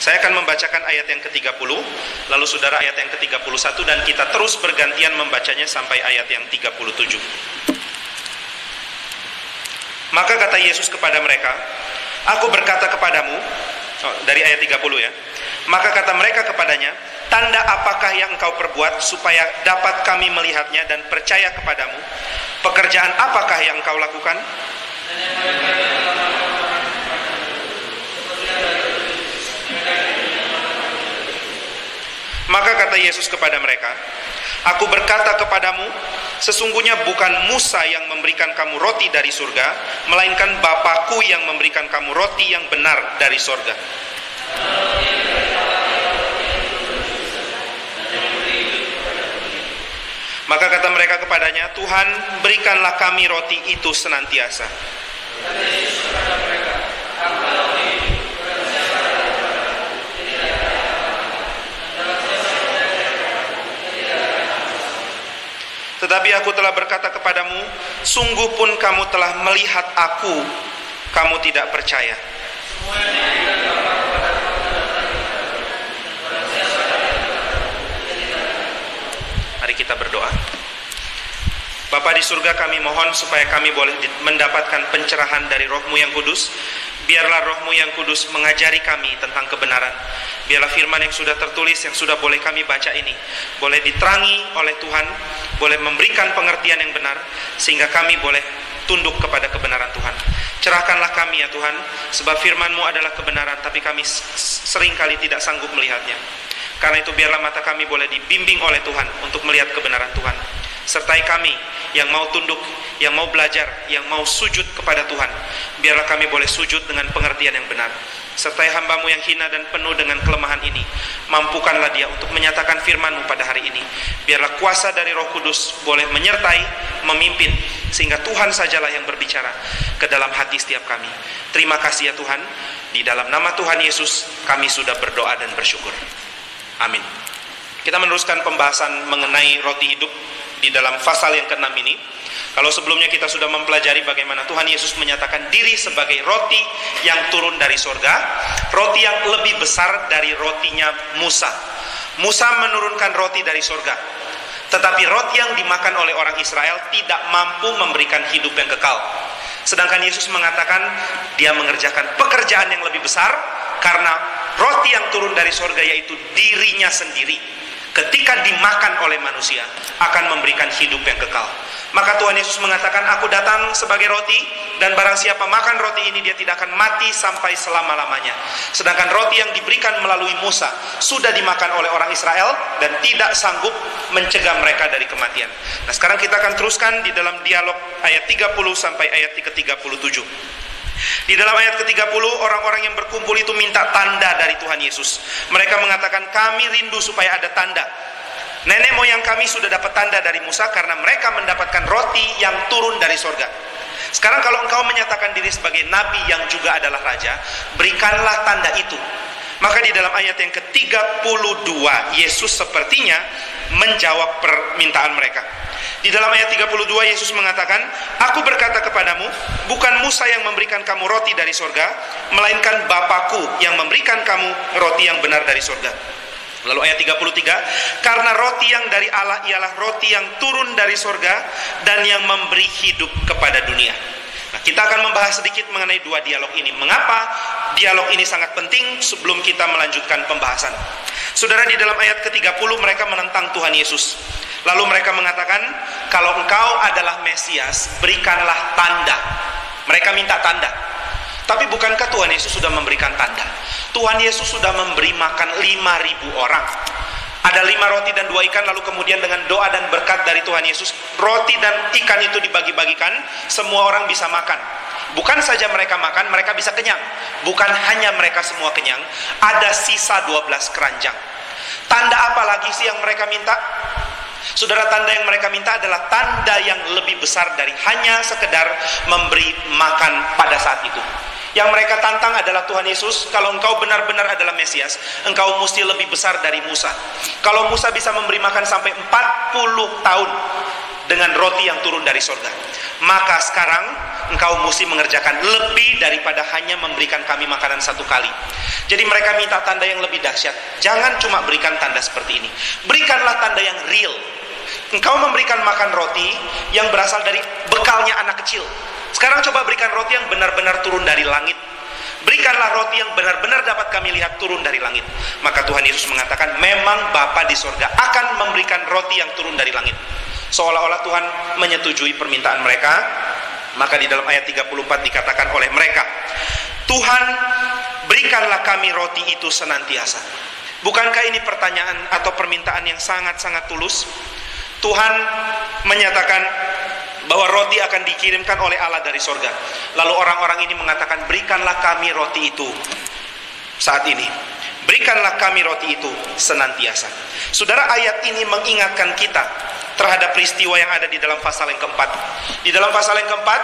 Saya akan membacakan ayat yang ke-30, lalu saudara ayat yang ke-31 dan kita terus bergantian membacanya sampai ayat yang 37. Maka kata Yesus kepada mereka, Aku berkata kepadamu, oh, dari ayat 30 ya, maka kata mereka kepadanya, Tanda apakah yang engkau perbuat supaya dapat kami melihatnya dan percaya kepadamu? Pekerjaan apakah yang engkau lakukan? Maka kata Yesus kepada mereka, Aku berkata kepadamu, sesungguhnya bukan Musa yang memberikan kamu roti dari surga, melainkan Bapakku yang memberikan kamu roti yang benar dari surga. Maka kata mereka kepadanya, Tuhan berikanlah kami roti itu senantiasa. Tetapi aku telah berkata kepadamu, sungguh pun kamu telah melihat aku, kamu tidak percaya. Mari kita berdoa. Bapa di surga kami mohon supaya kami boleh mendapatkan pencerahan dari rohmu yang kudus Biarlah rohmu yang kudus mengajari kami tentang kebenaran. Biarlah firman yang sudah tertulis, yang sudah boleh kami baca ini, boleh diterangi oleh Tuhan, boleh memberikan pengertian yang benar, sehingga kami boleh tunduk kepada kebenaran Tuhan. Cerahkanlah kami ya Tuhan, sebab firmanmu adalah kebenaran, tapi kami sering kali tidak sanggup melihatnya. Karena itu biarlah mata kami boleh dibimbing oleh Tuhan untuk melihat kebenaran Tuhan. Sertai kami yang mau tunduk, yang mau belajar, yang mau sujud kepada Tuhan. Biarlah kami boleh sujud dengan pengertian yang benar. Sertai hambamu yang hina dan penuh dengan kelemahan ini. Mampukanlah dia untuk menyatakan firmanmu pada hari ini. Biarlah kuasa dari roh kudus boleh menyertai, memimpin. Sehingga Tuhan sajalah yang berbicara ke dalam hati setiap kami. Terima kasih ya Tuhan. Di dalam nama Tuhan Yesus kami sudah berdoa dan bersyukur. Amin. Kita meneruskan pembahasan mengenai roti hidup di dalam pasal yang ke-6 ini. Kalau sebelumnya kita sudah mempelajari bagaimana Tuhan Yesus menyatakan diri sebagai roti yang turun dari sorga, roti yang lebih besar dari rotinya Musa. Musa menurunkan roti dari sorga, tetapi roti yang dimakan oleh orang Israel tidak mampu memberikan hidup yang kekal. Sedangkan Yesus mengatakan dia mengerjakan pekerjaan yang lebih besar karena roti yang turun dari sorga yaitu dirinya sendiri ketika dimakan oleh manusia akan memberikan hidup yang kekal. Maka Tuhan Yesus mengatakan, aku datang sebagai roti dan barang siapa makan roti ini dia tidak akan mati sampai selama-lamanya. Sedangkan roti yang diberikan melalui Musa sudah dimakan oleh orang Israel dan tidak sanggup mencegah mereka dari kematian. Nah sekarang kita akan teruskan di dalam dialog ayat 30 sampai ayat ke-37. Di dalam ayat ke-30 orang-orang yang berkumpul itu minta tanda dari Tuhan Yesus. Mereka mengatakan kami rindu supaya ada tanda. Nenek moyang kami sudah dapat tanda dari Musa karena mereka mendapatkan roti yang turun dari sorga. Sekarang kalau engkau menyatakan diri sebagai nabi yang juga adalah raja, berikanlah tanda itu. Maka di dalam ayat yang ke-32 Yesus sepertinya menjawab permintaan mereka. Di dalam ayat 32 Yesus mengatakan, Aku berkata kepadamu, bukan Musa yang memberikan kamu roti dari sorga, melainkan Bapakku yang memberikan kamu roti yang benar dari sorga. Lalu ayat 33, karena roti yang dari Allah ialah roti yang turun dari sorga dan yang memberi hidup kepada dunia. Nah, kita akan membahas sedikit mengenai dua dialog ini. Mengapa dialog ini sangat penting sebelum kita melanjutkan pembahasan. Saudara di dalam ayat ke-30 mereka menentang Tuhan Yesus. Lalu mereka mengatakan, kalau engkau adalah Mesias, berikanlah tanda. Mereka minta tanda. Tapi bukankah Tuhan Yesus sudah memberikan tanda? Tuhan Yesus sudah memberi makan 5.000 orang. Ada lima roti dan dua ikan lalu kemudian dengan doa dan berkat dari Tuhan Yesus roti dan ikan itu dibagi-bagikan semua orang bisa makan. Bukan saja mereka makan mereka bisa kenyang. Bukan hanya mereka semua kenyang ada sisa 12 keranjang. Tanda apa lagi sih yang mereka minta? Saudara tanda yang mereka minta adalah tanda yang lebih besar dari hanya sekedar memberi makan pada saat itu. Yang mereka tantang adalah Tuhan Yesus, kalau engkau benar-benar adalah Mesias, engkau mesti lebih besar dari Musa. Kalau Musa bisa memberi makan sampai 40 tahun, dengan roti yang turun dari sorga. Maka sekarang engkau mesti mengerjakan lebih daripada hanya memberikan kami makanan satu kali. Jadi mereka minta tanda yang lebih dahsyat. Jangan cuma berikan tanda seperti ini. Berikanlah tanda yang real. Engkau memberikan makan roti yang berasal dari bekalnya anak kecil. Sekarang coba berikan roti yang benar-benar turun dari langit. Berikanlah roti yang benar-benar dapat kami lihat turun dari langit. Maka Tuhan Yesus mengatakan, memang Bapa di sorga akan memberikan roti yang turun dari langit. Seolah-olah Tuhan menyetujui permintaan mereka. Maka di dalam ayat 34 dikatakan oleh mereka, Tuhan berikanlah kami roti itu senantiasa. Bukankah ini pertanyaan atau permintaan yang sangat-sangat tulus? Tuhan menyatakan bahwa roti akan dikirimkan oleh Allah dari sorga. Lalu orang-orang ini mengatakan, berikanlah kami roti itu saat ini. Berikanlah kami roti itu senantiasa. Saudara ayat ini mengingatkan kita terhadap peristiwa yang ada di dalam pasal yang keempat. Di dalam pasal yang keempat,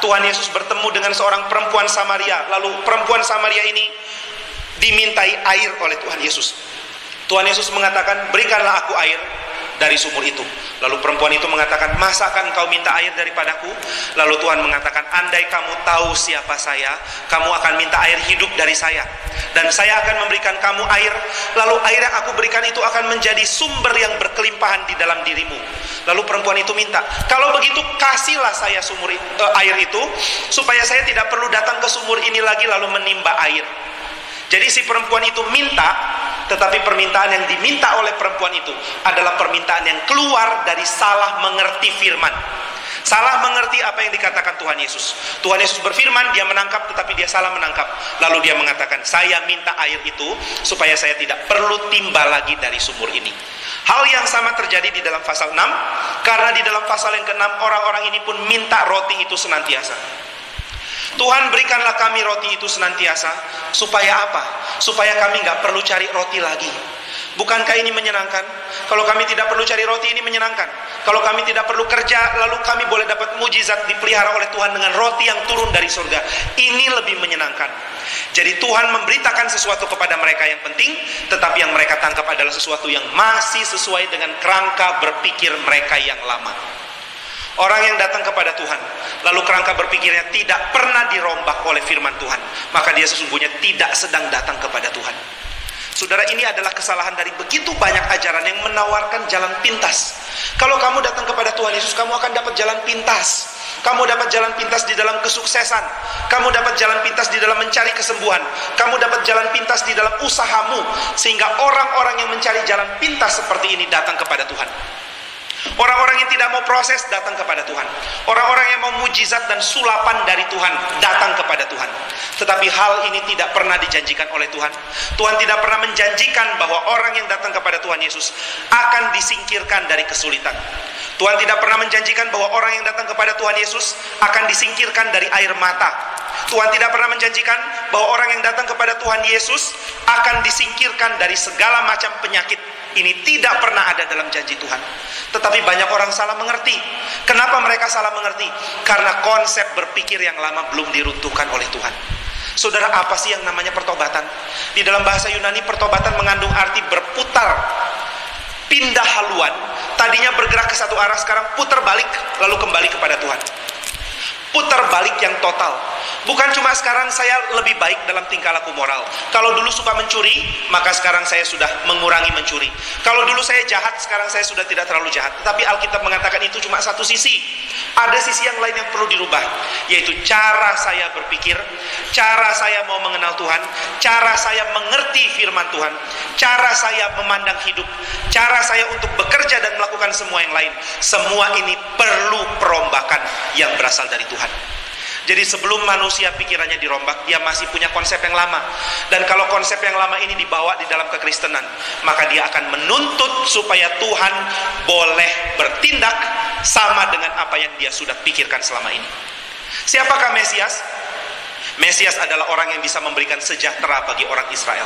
Tuhan Yesus bertemu dengan seorang perempuan Samaria. Lalu perempuan Samaria ini dimintai air oleh Tuhan Yesus. Tuhan Yesus mengatakan, berikanlah aku air dari sumur itu. Lalu perempuan itu mengatakan, masakan kau minta air daripadaku? Lalu Tuhan mengatakan, andai kamu tahu siapa saya, kamu akan minta air hidup dari saya. Dan saya akan memberikan kamu air, lalu air yang aku berikan itu akan menjadi sumber yang berkelimpahan di dalam dirimu. Lalu perempuan itu minta, kalau begitu kasihlah saya sumur uh, air itu, supaya saya tidak perlu datang ke sumur ini lagi lalu menimba air. Jadi si perempuan itu minta, tetapi permintaan yang diminta oleh perempuan itu adalah permintaan yang keluar dari salah mengerti firman. Salah mengerti apa yang dikatakan Tuhan Yesus. Tuhan Yesus berfirman, dia menangkap tetapi dia salah menangkap. Lalu dia mengatakan, saya minta air itu supaya saya tidak perlu timba lagi dari sumur ini. Hal yang sama terjadi di dalam pasal 6, karena di dalam pasal yang ke-6 orang-orang ini pun minta roti itu senantiasa. Tuhan berikanlah kami roti itu senantiasa supaya apa? Supaya kami nggak perlu cari roti lagi. Bukankah ini menyenangkan? Kalau kami tidak perlu cari roti ini menyenangkan. Kalau kami tidak perlu kerja lalu kami boleh dapat mujizat dipelihara oleh Tuhan dengan roti yang turun dari surga. Ini lebih menyenangkan. Jadi Tuhan memberitakan sesuatu kepada mereka yang penting, tetapi yang mereka tangkap adalah sesuatu yang masih sesuai dengan kerangka berpikir mereka yang lama. Orang yang datang kepada Tuhan, lalu kerangka berpikirnya tidak pernah dirombak oleh firman Tuhan, maka dia sesungguhnya tidak sedang datang kepada Tuhan. Saudara ini adalah kesalahan dari begitu banyak ajaran yang menawarkan jalan pintas. Kalau kamu datang kepada Tuhan Yesus, kamu akan dapat jalan pintas. Kamu dapat jalan pintas di dalam kesuksesan. Kamu dapat jalan pintas di dalam mencari kesembuhan. Kamu dapat jalan pintas di dalam usahamu. Sehingga orang-orang yang mencari jalan pintas seperti ini datang kepada Tuhan. Orang-orang yang tidak mau proses datang kepada Tuhan. Orang-orang yang mau mujizat dan sulapan dari Tuhan datang kepada Tuhan. Tetapi hal ini tidak pernah dijanjikan oleh Tuhan. Tuhan tidak pernah menjanjikan bahwa orang yang datang kepada Tuhan Yesus akan disingkirkan dari kesulitan. Tuhan tidak pernah menjanjikan bahwa orang yang datang kepada Tuhan Yesus akan disingkirkan dari air mata. Tuhan tidak pernah menjanjikan bahwa orang yang datang kepada Tuhan Yesus akan disingkirkan dari segala macam penyakit ini tidak pernah ada dalam janji Tuhan. Tetapi banyak orang salah mengerti. Kenapa mereka salah mengerti? Karena konsep berpikir yang lama belum diruntuhkan oleh Tuhan. Saudara, apa sih yang namanya pertobatan? Di dalam bahasa Yunani, pertobatan mengandung arti berputar, pindah haluan. Tadinya bergerak ke satu arah, sekarang putar balik, lalu kembali kepada Tuhan. Putar balik yang total. Bukan cuma sekarang saya lebih baik dalam tingkah laku moral. Kalau dulu suka mencuri, maka sekarang saya sudah mengurangi mencuri. Kalau dulu saya jahat, sekarang saya sudah tidak terlalu jahat. Tetapi Alkitab mengatakan itu cuma satu sisi. Ada sisi yang lain yang perlu dirubah, yaitu cara saya berpikir, cara saya mau mengenal Tuhan, cara saya mengerti firman Tuhan, cara saya memandang hidup, cara saya untuk bekerja dan melakukan semua yang lain. Semua ini perlu perombakan yang berasal dari Tuhan. Jadi sebelum manusia pikirannya dirombak, dia masih punya konsep yang lama. Dan kalau konsep yang lama ini dibawa di dalam kekristenan, maka dia akan menuntut supaya Tuhan boleh bertindak sama dengan apa yang dia sudah pikirkan selama ini. Siapakah Mesias? Mesias adalah orang yang bisa memberikan sejahtera bagi orang Israel.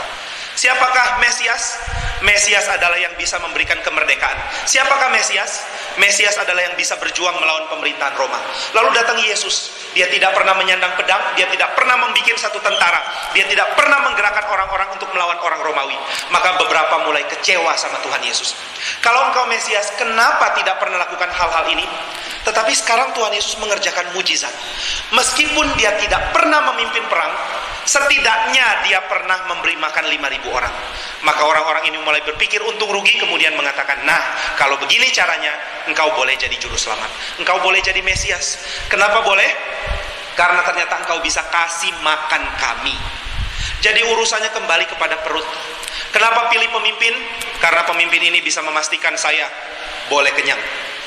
Siapakah Mesias? Mesias adalah yang bisa memberikan kemerdekaan. Siapakah Mesias? Mesias adalah yang bisa berjuang melawan pemerintahan Roma. Lalu datang Yesus. Dia tidak pernah menyandang pedang, dia tidak pernah membuat satu tentara, dia tidak pernah menggerakkan orang-orang untuk melawan orang Romawi. Maka beberapa mulai kecewa sama Tuhan Yesus. Kalau engkau Mesias, kenapa tidak pernah lakukan hal-hal ini? Tetapi sekarang Tuhan Yesus mengerjakan mujizat. Meskipun dia tidak pernah memimpin perang, setidaknya dia pernah memberi makan 5000 orang. Maka orang-orang ini mulai berpikir untung rugi kemudian mengatakan, "Nah, kalau begini caranya, engkau boleh jadi juru selamat. Engkau boleh jadi Mesias." Kenapa boleh? Karena ternyata engkau bisa kasih makan kami. Jadi urusannya kembali kepada perut. Kenapa pilih pemimpin? Karena pemimpin ini bisa memastikan saya boleh kenyang.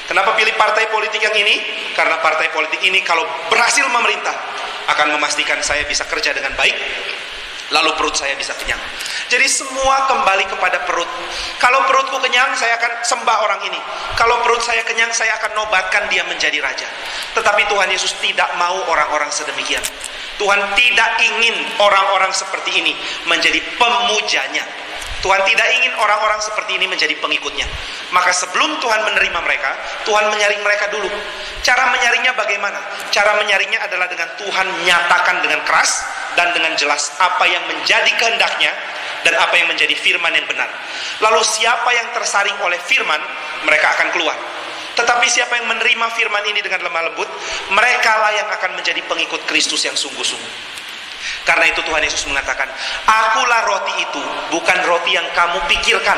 Kenapa pilih partai politik yang ini? Karena partai politik ini kalau berhasil memerintah akan memastikan saya bisa kerja dengan baik, lalu perut saya bisa kenyang. Jadi semua kembali kepada perut. Kalau perutku kenyang, saya akan sembah orang ini. Kalau perut saya kenyang, saya akan nobatkan dia menjadi raja. Tetapi Tuhan Yesus tidak mau orang-orang sedemikian. Tuhan tidak ingin orang-orang seperti ini menjadi pemujanya. Tuhan tidak ingin orang-orang seperti ini menjadi pengikutnya. Maka sebelum Tuhan menerima mereka, Tuhan menyaring mereka dulu. Cara menyaringnya bagaimana? Cara menyaringnya adalah dengan Tuhan nyatakan dengan keras dan dengan jelas apa yang menjadi kehendaknya dan apa yang menjadi firman yang benar. Lalu siapa yang tersaring oleh firman, mereka akan keluar. Tetapi siapa yang menerima firman ini dengan lemah lembut, mereka lah yang akan menjadi pengikut Kristus yang sungguh-sungguh. Karena itu Tuhan Yesus mengatakan, Akulah roti itu, bukan roti yang kamu pikirkan.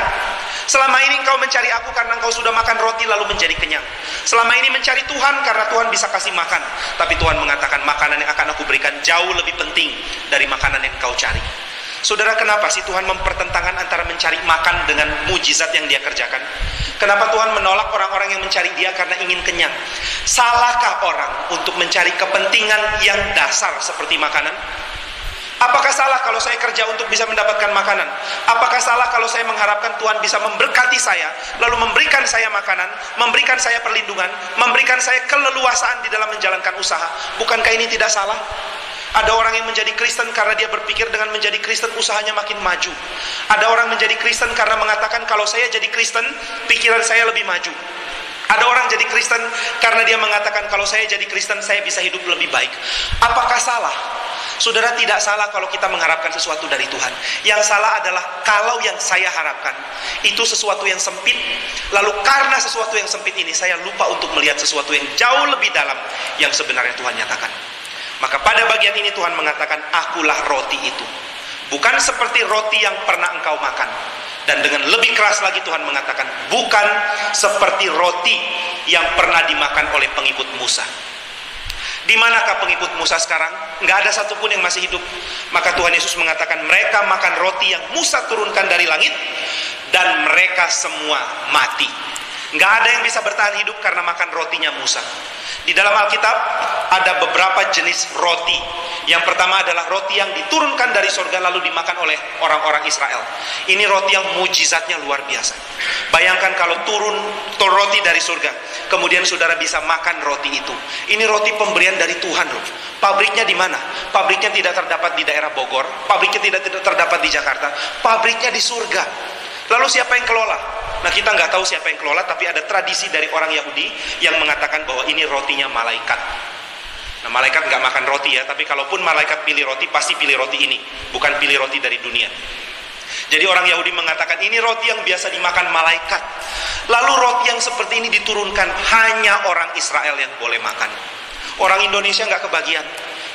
Selama ini engkau mencari aku karena engkau sudah makan roti lalu menjadi kenyang. Selama ini mencari Tuhan karena Tuhan bisa kasih makan. Tapi Tuhan mengatakan makanan yang akan aku berikan jauh lebih penting dari makanan yang engkau cari. Saudara, kenapa sih Tuhan mempertentangkan antara mencari makan dengan mujizat yang dia kerjakan? Kenapa Tuhan menolak orang-orang yang mencari dia karena ingin kenyang? Salahkah orang untuk mencari kepentingan yang dasar seperti makanan? Apakah salah kalau saya kerja untuk bisa mendapatkan makanan? Apakah salah kalau saya mengharapkan Tuhan bisa memberkati saya, lalu memberikan saya makanan, memberikan saya perlindungan, memberikan saya keleluasaan di dalam menjalankan usaha? Bukankah ini tidak salah? Ada orang yang menjadi Kristen karena dia berpikir dengan menjadi Kristen usahanya makin maju. Ada orang menjadi Kristen karena mengatakan kalau saya jadi Kristen, pikiran saya lebih maju. Ada orang jadi Kristen karena dia mengatakan kalau saya jadi Kristen saya bisa hidup lebih baik. Apakah salah? Saudara tidak salah kalau kita mengharapkan sesuatu dari Tuhan. Yang salah adalah kalau yang saya harapkan itu sesuatu yang sempit, lalu karena sesuatu yang sempit ini saya lupa untuk melihat sesuatu yang jauh lebih dalam yang sebenarnya Tuhan nyatakan. Maka pada bagian ini Tuhan mengatakan, akulah roti itu. Bukan seperti roti yang pernah engkau makan. Dan dengan lebih keras lagi Tuhan mengatakan, bukan seperti roti yang pernah dimakan oleh pengikut Musa. Di manakah pengikut Musa sekarang? Nggak ada satupun yang masih hidup. Maka Tuhan Yesus mengatakan mereka makan roti yang Musa turunkan dari langit dan mereka semua mati. Nggak ada yang bisa bertahan hidup karena makan rotinya Musa. Di dalam Alkitab ada beberapa jenis roti. Yang pertama adalah roti yang diturunkan dari surga lalu dimakan oleh orang-orang Israel. Ini roti yang mujizatnya luar biasa. Bayangkan kalau turun roti dari surga, kemudian saudara bisa makan roti itu. Ini roti pemberian dari Tuhan loh. Pabriknya di mana? Pabriknya tidak terdapat di daerah Bogor, pabriknya tidak terdapat di Jakarta, pabriknya di surga. Lalu siapa yang kelola? Nah kita nggak tahu siapa yang kelola, tapi ada tradisi dari orang Yahudi yang mengatakan bahwa ini rotinya malaikat. Nah malaikat nggak makan roti ya, tapi kalaupun malaikat pilih roti, pasti pilih roti ini, bukan pilih roti dari dunia. Jadi orang Yahudi mengatakan ini roti yang biasa dimakan malaikat. Lalu roti yang seperti ini diturunkan hanya orang Israel yang boleh makan. Orang Indonesia nggak kebagian.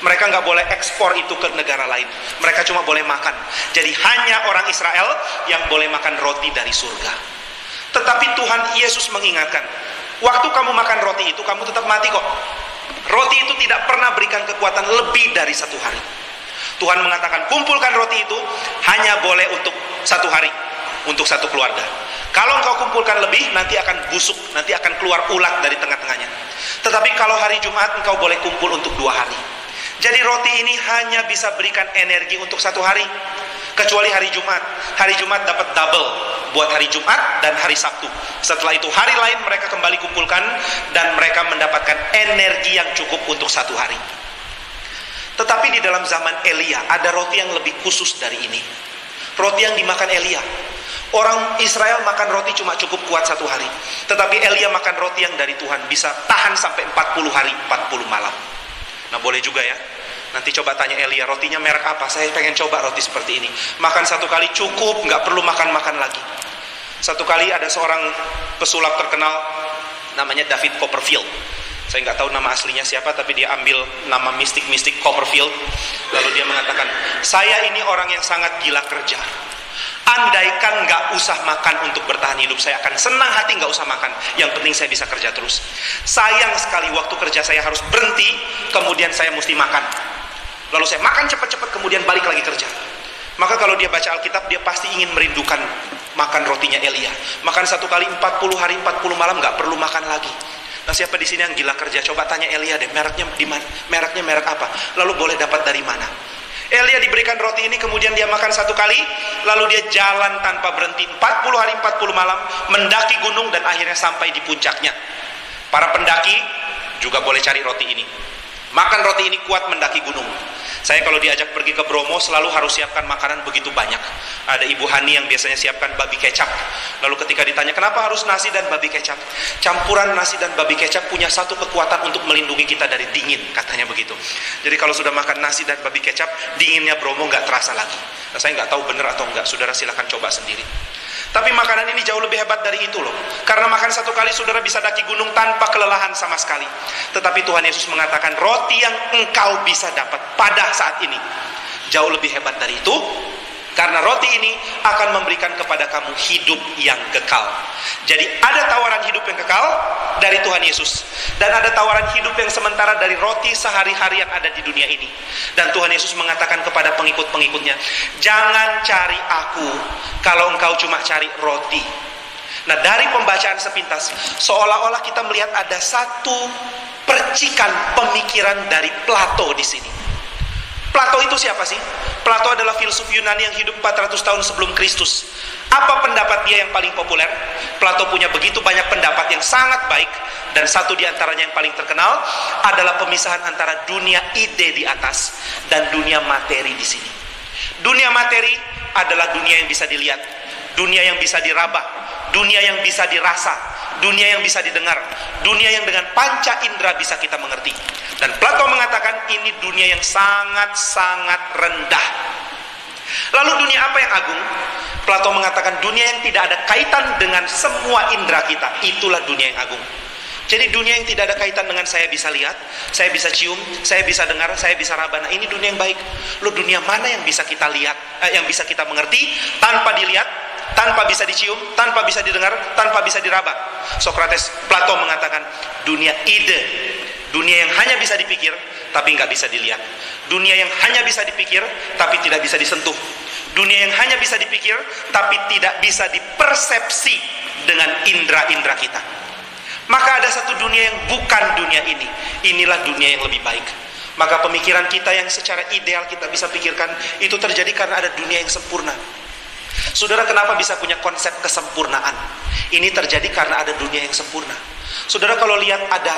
Mereka nggak boleh ekspor itu ke negara lain. Mereka cuma boleh makan. Jadi hanya orang Israel yang boleh makan roti dari surga. Tetapi Tuhan Yesus mengingatkan, waktu kamu makan roti itu kamu tetap mati kok. Roti itu tidak pernah berikan kekuatan lebih dari satu hari. Tuhan mengatakan kumpulkan roti itu hanya boleh untuk satu hari, untuk satu keluarga. Kalau engkau kumpulkan lebih, nanti akan busuk, nanti akan keluar ulat dari tengah-tengahnya. Tetapi kalau hari Jumat, engkau boleh kumpul untuk dua hari. Jadi roti ini hanya bisa berikan energi untuk satu hari kecuali hari Jumat. Hari Jumat dapat double buat hari Jumat dan hari Sabtu. Setelah itu hari lain mereka kembali kumpulkan dan mereka mendapatkan energi yang cukup untuk satu hari. Tetapi di dalam zaman Elia ada roti yang lebih khusus dari ini. Roti yang dimakan Elia. Orang Israel makan roti cuma cukup kuat satu hari. Tetapi Elia makan roti yang dari Tuhan bisa tahan sampai 40 hari, 40 malam. Nah boleh juga ya Nanti coba tanya Elia, rotinya merek apa? Saya pengen coba roti seperti ini. Makan satu kali cukup, nggak perlu makan-makan lagi. Satu kali ada seorang pesulap terkenal namanya David Copperfield. Saya nggak tahu nama aslinya siapa, tapi dia ambil nama mistik-mistik Copperfield. Lalu dia mengatakan, saya ini orang yang sangat gila kerja. Andaikan nggak usah makan untuk bertahan hidup, saya akan senang hati nggak usah makan. Yang penting saya bisa kerja terus. Sayang sekali waktu kerja saya harus berhenti, kemudian saya mesti makan. Lalu saya makan cepat-cepat, kemudian balik lagi kerja. Maka kalau dia baca Alkitab, dia pasti ingin merindukan makan rotinya Elia. Makan satu kali 40 hari 40 malam nggak perlu makan lagi. Nah siapa di sini yang gila kerja? Coba tanya Elia deh, mereknya di mana? Mereknya merek apa? Lalu boleh dapat dari mana? Elia diberikan roti ini kemudian dia makan satu kali lalu dia jalan tanpa berhenti. 40 hari 40 malam mendaki gunung dan akhirnya sampai di puncaknya. Para pendaki juga boleh cari roti ini makan roti ini kuat mendaki gunung saya kalau diajak pergi ke Bromo selalu harus siapkan makanan begitu banyak. Ada Ibu Hani yang biasanya siapkan babi kecap. Lalu ketika ditanya kenapa harus nasi dan babi kecap? Campuran nasi dan babi kecap punya satu kekuatan untuk melindungi kita dari dingin, katanya begitu. Jadi kalau sudah makan nasi dan babi kecap, dinginnya Bromo nggak terasa lagi. Nah, saya nggak tahu benar atau nggak. Saudara silahkan coba sendiri. Tapi makanan ini jauh lebih hebat dari itu loh. Karena makan satu kali saudara bisa daki gunung tanpa kelelahan sama sekali. Tetapi Tuhan Yesus mengatakan roti yang engkau bisa dapat pada saat ini jauh lebih hebat dari itu karena roti ini akan memberikan kepada kamu hidup yang kekal. Jadi ada tawaran hidup yang kekal dari Tuhan Yesus. Dan ada tawaran hidup yang sementara dari roti sehari-hari yang ada di dunia ini. Dan Tuhan Yesus mengatakan kepada pengikut-pengikutnya, Jangan cari aku kalau engkau cuma cari roti. Nah dari pembacaan sepintas, seolah-olah kita melihat ada satu percikan pemikiran dari Plato di sini. Plato itu siapa sih? Plato adalah filsuf Yunani yang hidup 400 tahun sebelum Kristus. Apa pendapat dia yang paling populer? Plato punya begitu banyak pendapat yang sangat baik dan satu di antaranya yang paling terkenal adalah pemisahan antara dunia ide di atas dan dunia materi di sini. Dunia materi adalah dunia yang bisa dilihat, dunia yang bisa diraba, dunia yang bisa dirasa, dunia yang bisa didengar, dunia yang dengan panca indera bisa kita mengerti. Dan Plato mengatakan ini dunia yang sangat-sangat rendah. Lalu dunia apa yang agung? Plato mengatakan dunia yang tidak ada kaitan dengan semua indera kita. Itulah dunia yang agung. Jadi dunia yang tidak ada kaitan dengan saya bisa lihat, saya bisa cium, saya bisa dengar, saya bisa raba. Nah, ini dunia yang baik. Lo dunia mana yang bisa kita lihat, eh, yang bisa kita mengerti tanpa dilihat, tanpa bisa dicium, tanpa bisa didengar, tanpa bisa diraba. Socrates, Plato mengatakan dunia ide, dunia yang hanya bisa dipikir tapi nggak bisa dilihat. Dunia yang hanya bisa dipikir tapi tidak bisa disentuh. Dunia yang hanya bisa dipikir tapi tidak bisa dipersepsi dengan indera-indera kita. Maka ada satu dunia yang bukan dunia ini. Inilah dunia yang lebih baik. Maka pemikiran kita yang secara ideal kita bisa pikirkan itu terjadi karena ada dunia yang sempurna. Saudara kenapa bisa punya konsep kesempurnaan? Ini terjadi karena ada dunia yang sempurna. Saudara kalau lihat ada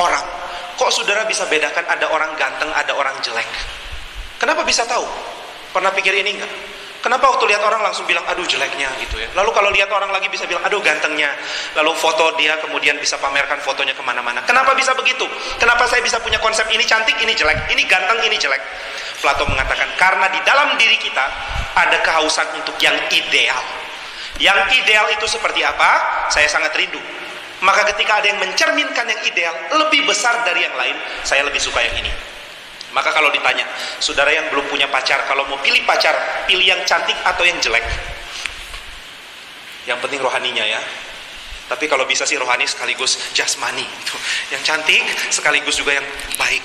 orang, kok saudara bisa bedakan ada orang ganteng, ada orang jelek? Kenapa bisa tahu? Pernah pikir ini enggak? Kenapa waktu lihat orang langsung bilang aduh jeleknya gitu ya? Lalu kalau lihat orang lagi bisa bilang aduh gantengnya. Lalu foto dia kemudian bisa pamerkan fotonya ke mana-mana. Kenapa bisa begitu? Kenapa saya bisa punya konsep ini cantik, ini jelek, ini ganteng, ini jelek? Plato mengatakan karena di dalam diri kita ada kehausan untuk yang ideal. Yang ideal itu seperti apa? Saya sangat rindu. Maka ketika ada yang mencerminkan yang ideal lebih besar dari yang lain, saya lebih suka yang ini. Maka kalau ditanya, saudara yang belum punya pacar, kalau mau pilih pacar, pilih yang cantik atau yang jelek? Yang penting rohaninya ya. Tapi kalau bisa sih rohani sekaligus jasmani. Gitu. Yang cantik sekaligus juga yang baik.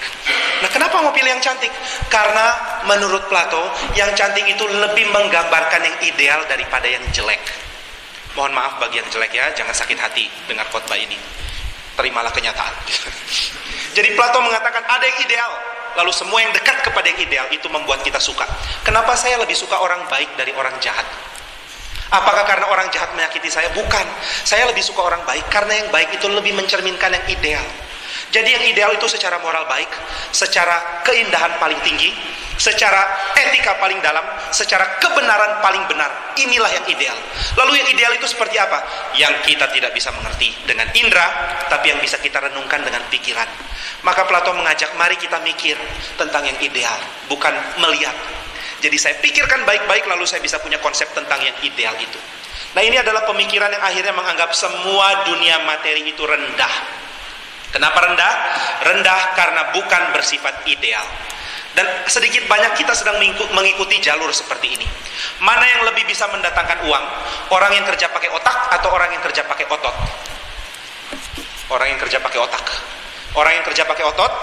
Nah kenapa mau pilih yang cantik? Karena menurut Plato, yang cantik itu lebih menggambarkan yang ideal daripada yang jelek. Mohon maaf bagi yang jelek ya, jangan sakit hati dengar khotbah ini. Terimalah kenyataan. Jadi Plato mengatakan ada yang ideal, lalu semua yang dekat kepada yang ideal itu membuat kita suka. Kenapa saya lebih suka orang baik dari orang jahat? Apakah karena orang jahat menyakiti saya? Bukan. Saya lebih suka orang baik karena yang baik itu lebih mencerminkan yang ideal. Jadi yang ideal itu secara moral baik, secara keindahan paling tinggi, secara etika paling dalam, secara kebenaran paling benar. Inilah yang ideal. Lalu yang ideal itu seperti apa? Yang kita tidak bisa mengerti dengan indera, tapi yang bisa kita renungkan dengan pikiran. Maka Plato mengajak, mari kita mikir tentang yang ideal, bukan melihat. Jadi saya pikirkan baik-baik lalu saya bisa punya konsep tentang yang ideal itu. Nah ini adalah pemikiran yang akhirnya menganggap semua dunia materi itu rendah. Kenapa rendah? Rendah karena bukan bersifat ideal. Dan sedikit banyak kita sedang mengikuti jalur seperti ini. Mana yang lebih bisa mendatangkan uang? Orang yang kerja pakai otak atau orang yang kerja pakai otot? Orang yang kerja pakai otak. Orang yang kerja pakai otot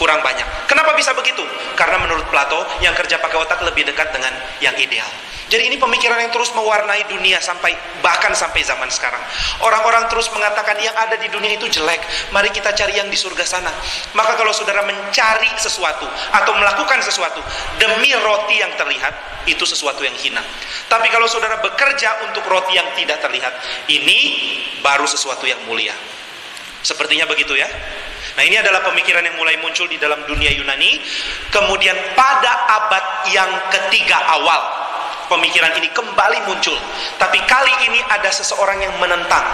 kurang banyak. Kenapa bisa begitu? Karena menurut Plato yang kerja pakai otak lebih dekat dengan yang ideal. Jadi ini pemikiran yang terus mewarnai dunia sampai bahkan sampai zaman sekarang. Orang-orang terus mengatakan yang ada di dunia itu jelek. Mari kita cari yang di surga sana. Maka kalau saudara mencari sesuatu atau melakukan sesuatu demi roti yang terlihat, itu sesuatu yang hina. Tapi kalau saudara bekerja untuk roti yang tidak terlihat, ini baru sesuatu yang mulia. Sepertinya begitu ya. Nah ini adalah pemikiran yang mulai muncul di dalam dunia Yunani. Kemudian pada abad yang ketiga awal, pemikiran ini kembali muncul. Tapi kali ini ada seseorang yang menentang.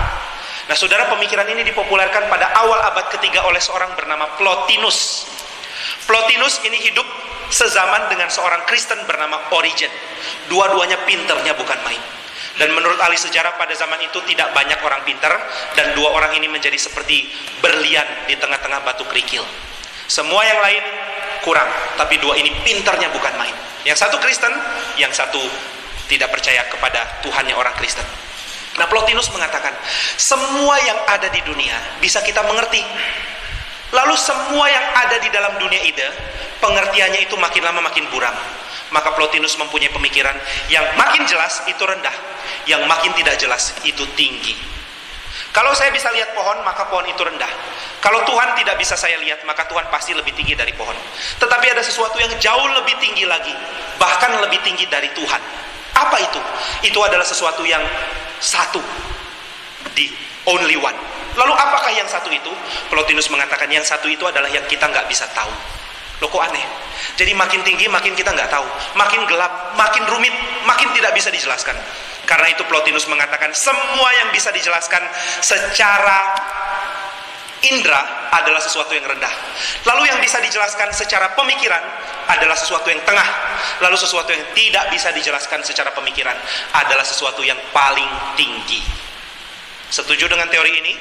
Nah saudara pemikiran ini dipopulerkan pada awal abad ketiga oleh seorang bernama Plotinus. Plotinus ini hidup sezaman dengan seorang Kristen bernama Origen. Dua-duanya pinternya bukan main. Dan menurut ahli sejarah pada zaman itu tidak banyak orang pintar dan dua orang ini menjadi seperti berlian di tengah-tengah batu kerikil. Semua yang lain kurang, tapi dua ini pintarnya bukan main. Yang satu Kristen, yang satu tidak percaya kepada Tuhannya orang Kristen. Nah, Plotinus mengatakan, semua yang ada di dunia bisa kita mengerti. Lalu semua yang ada di dalam dunia ide, pengertiannya itu makin lama makin buram maka Plotinus mempunyai pemikiran yang makin jelas itu rendah, yang makin tidak jelas itu tinggi. Kalau saya bisa lihat pohon, maka pohon itu rendah. Kalau Tuhan tidak bisa saya lihat, maka Tuhan pasti lebih tinggi dari pohon. Tetapi ada sesuatu yang jauh lebih tinggi lagi, bahkan lebih tinggi dari Tuhan. Apa itu? Itu adalah sesuatu yang satu, di only one. Lalu apakah yang satu itu? Plotinus mengatakan yang satu itu adalah yang kita nggak bisa tahu. Loh kok aneh? Jadi makin tinggi makin kita nggak tahu, makin gelap, makin rumit, makin tidak bisa dijelaskan. Karena itu Plotinus mengatakan semua yang bisa dijelaskan secara indera adalah sesuatu yang rendah. Lalu yang bisa dijelaskan secara pemikiran adalah sesuatu yang tengah. Lalu sesuatu yang tidak bisa dijelaskan secara pemikiran adalah sesuatu yang paling tinggi. Setuju dengan teori ini?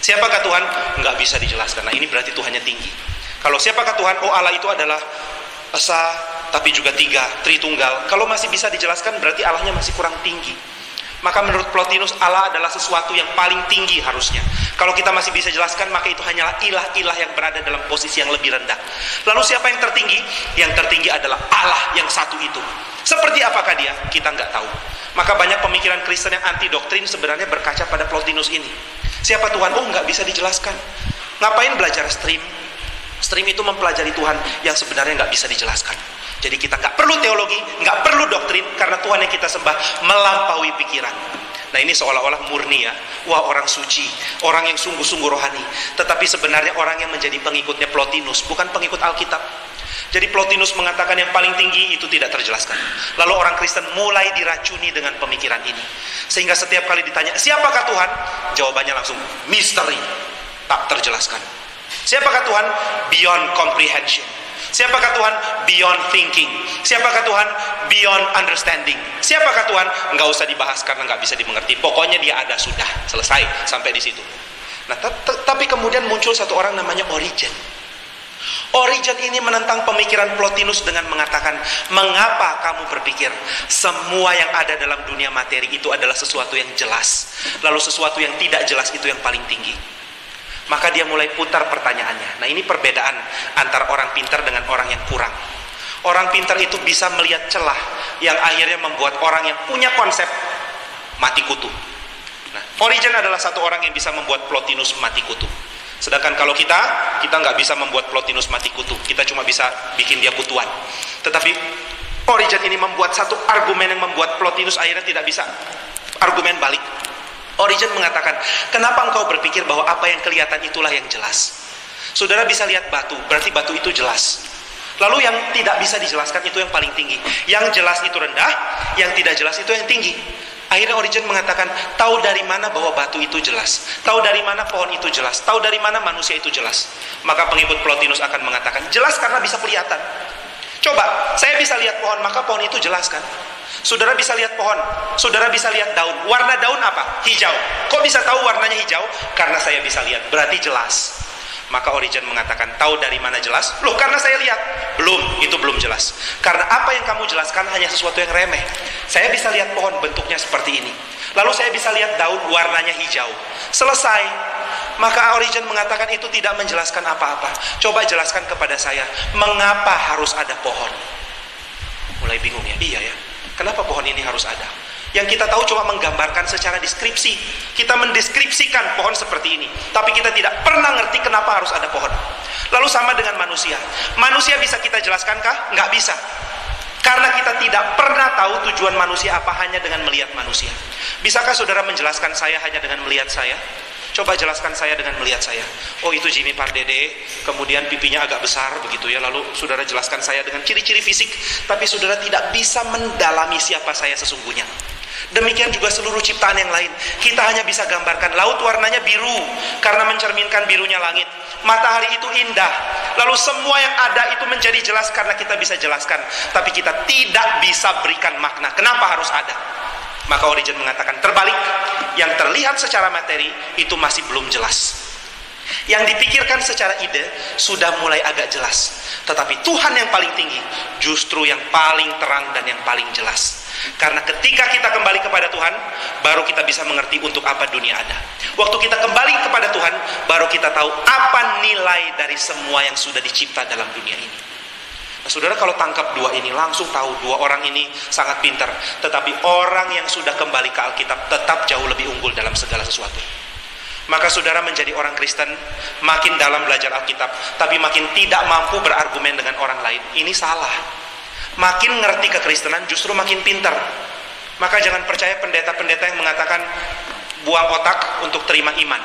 Siapakah Tuhan? Nggak bisa dijelaskan. Nah ini berarti Tuhannya tinggi. Kalau siapakah Tuhan? Oh Allah itu adalah Esa, tapi juga tiga, Tritunggal. Kalau masih bisa dijelaskan berarti Allahnya masih kurang tinggi. Maka menurut Plotinus Allah adalah sesuatu yang paling tinggi harusnya. Kalau kita masih bisa jelaskan maka itu hanyalah ilah-ilah yang berada dalam posisi yang lebih rendah. Lalu siapa yang tertinggi? Yang tertinggi adalah Allah yang satu itu. Seperti apakah dia? Kita nggak tahu. Maka banyak pemikiran Kristen yang anti doktrin sebenarnya berkaca pada Plotinus ini. Siapa Tuhan? Oh nggak bisa dijelaskan. Ngapain belajar stream? Stream itu mempelajari Tuhan yang sebenarnya nggak bisa dijelaskan. Jadi kita nggak perlu teologi, nggak perlu doktrin, karena Tuhan yang kita sembah melampaui pikiran. Nah ini seolah-olah murni ya, wah orang suci, orang yang sungguh-sungguh rohani. Tetapi sebenarnya orang yang menjadi pengikutnya Plotinus, bukan pengikut Alkitab. Jadi Plotinus mengatakan yang paling tinggi itu tidak terjelaskan. Lalu orang Kristen mulai diracuni dengan pemikiran ini. Sehingga setiap kali ditanya, siapakah Tuhan? Jawabannya langsung, misteri, tak terjelaskan. Siapakah Tuhan? Beyond comprehension. Siapakah Tuhan? Beyond thinking. Siapakah Tuhan? Beyond understanding. Siapakah Tuhan? Enggak usah dibahas karena nggak bisa dimengerti. Pokoknya dia ada sudah selesai sampai di situ. Nah, tapi kemudian muncul satu orang namanya Origen. Origen ini menentang pemikiran Plotinus dengan mengatakan, mengapa kamu berpikir semua yang ada dalam dunia materi itu adalah sesuatu yang jelas, lalu sesuatu yang tidak jelas itu yang paling tinggi. Maka dia mulai putar pertanyaannya. Nah ini perbedaan antara orang pintar dengan orang yang kurang. Orang pintar itu bisa melihat celah yang akhirnya membuat orang yang punya konsep mati kutu. Nah, Origen adalah satu orang yang bisa membuat Plotinus mati kutu. Sedangkan kalau kita, kita nggak bisa membuat Plotinus mati kutu. Kita cuma bisa bikin dia kutuan. Tetapi Origen ini membuat satu argumen yang membuat Plotinus akhirnya tidak bisa argumen balik. Origen mengatakan, kenapa engkau berpikir bahwa apa yang kelihatan itulah yang jelas? Saudara bisa lihat batu, berarti batu itu jelas. Lalu yang tidak bisa dijelaskan itu yang paling tinggi. Yang jelas itu rendah, yang tidak jelas itu yang tinggi. Akhirnya Origen mengatakan, tahu dari mana bahwa batu itu jelas? Tahu dari mana pohon itu jelas? Tahu dari mana manusia itu jelas? Maka pengikut Plotinus akan mengatakan, jelas karena bisa kelihatan. Coba, saya bisa lihat pohon, maka pohon itu jelas kan? Saudara bisa lihat pohon, saudara bisa lihat daun. Warna daun apa? Hijau. Kok bisa tahu warnanya hijau? Karena saya bisa lihat, berarti jelas. Maka Origen mengatakan, tahu dari mana jelas? Loh, karena saya lihat. Belum, itu belum jelas. Karena apa yang kamu jelaskan hanya sesuatu yang remeh. Saya bisa lihat pohon bentuknya seperti ini. Lalu saya bisa lihat daun warnanya hijau. Selesai. Maka Origen mengatakan itu tidak menjelaskan apa-apa. Coba jelaskan kepada saya, mengapa harus ada pohon? Mulai bingung ya? Iya ya. Kenapa pohon ini harus ada? Yang kita tahu cuma menggambarkan secara deskripsi. Kita mendeskripsikan pohon seperti ini. Tapi kita tidak pernah ngerti kenapa harus ada pohon. Lalu sama dengan manusia. Manusia bisa kita jelaskankah? Nggak bisa. Karena kita tidak pernah tahu tujuan manusia apa hanya dengan melihat manusia. Bisakah saudara menjelaskan saya hanya dengan melihat saya? Coba jelaskan saya dengan melihat saya. Oh itu Jimmy Pardede, kemudian pipinya agak besar begitu ya. Lalu saudara jelaskan saya dengan ciri-ciri fisik, tapi saudara tidak bisa mendalami siapa saya sesungguhnya. Demikian juga seluruh ciptaan yang lain. Kita hanya bisa gambarkan laut warnanya biru karena mencerminkan birunya langit. Matahari itu indah. Lalu semua yang ada itu menjadi jelas karena kita bisa jelaskan. Tapi kita tidak bisa berikan makna. Kenapa harus ada? Maka Origen mengatakan terbalik, yang terlihat secara materi itu masih belum jelas. Yang dipikirkan secara ide sudah mulai agak jelas. Tetapi Tuhan yang paling tinggi justru yang paling terang dan yang paling jelas. Karena ketika kita kembali kepada Tuhan, baru kita bisa mengerti untuk apa dunia ada. Waktu kita kembali kepada Tuhan, baru kita tahu apa nilai dari semua yang sudah dicipta dalam dunia ini. Saudara kalau tangkap dua ini langsung tahu dua orang ini sangat pintar. Tetapi orang yang sudah kembali ke Alkitab tetap jauh lebih unggul dalam segala sesuatu. Maka saudara menjadi orang Kristen makin dalam belajar Alkitab, tapi makin tidak mampu berargumen dengan orang lain. Ini salah. Makin ngerti kekristenan justru makin pintar. Maka jangan percaya pendeta-pendeta yang mengatakan buang otak untuk terima iman.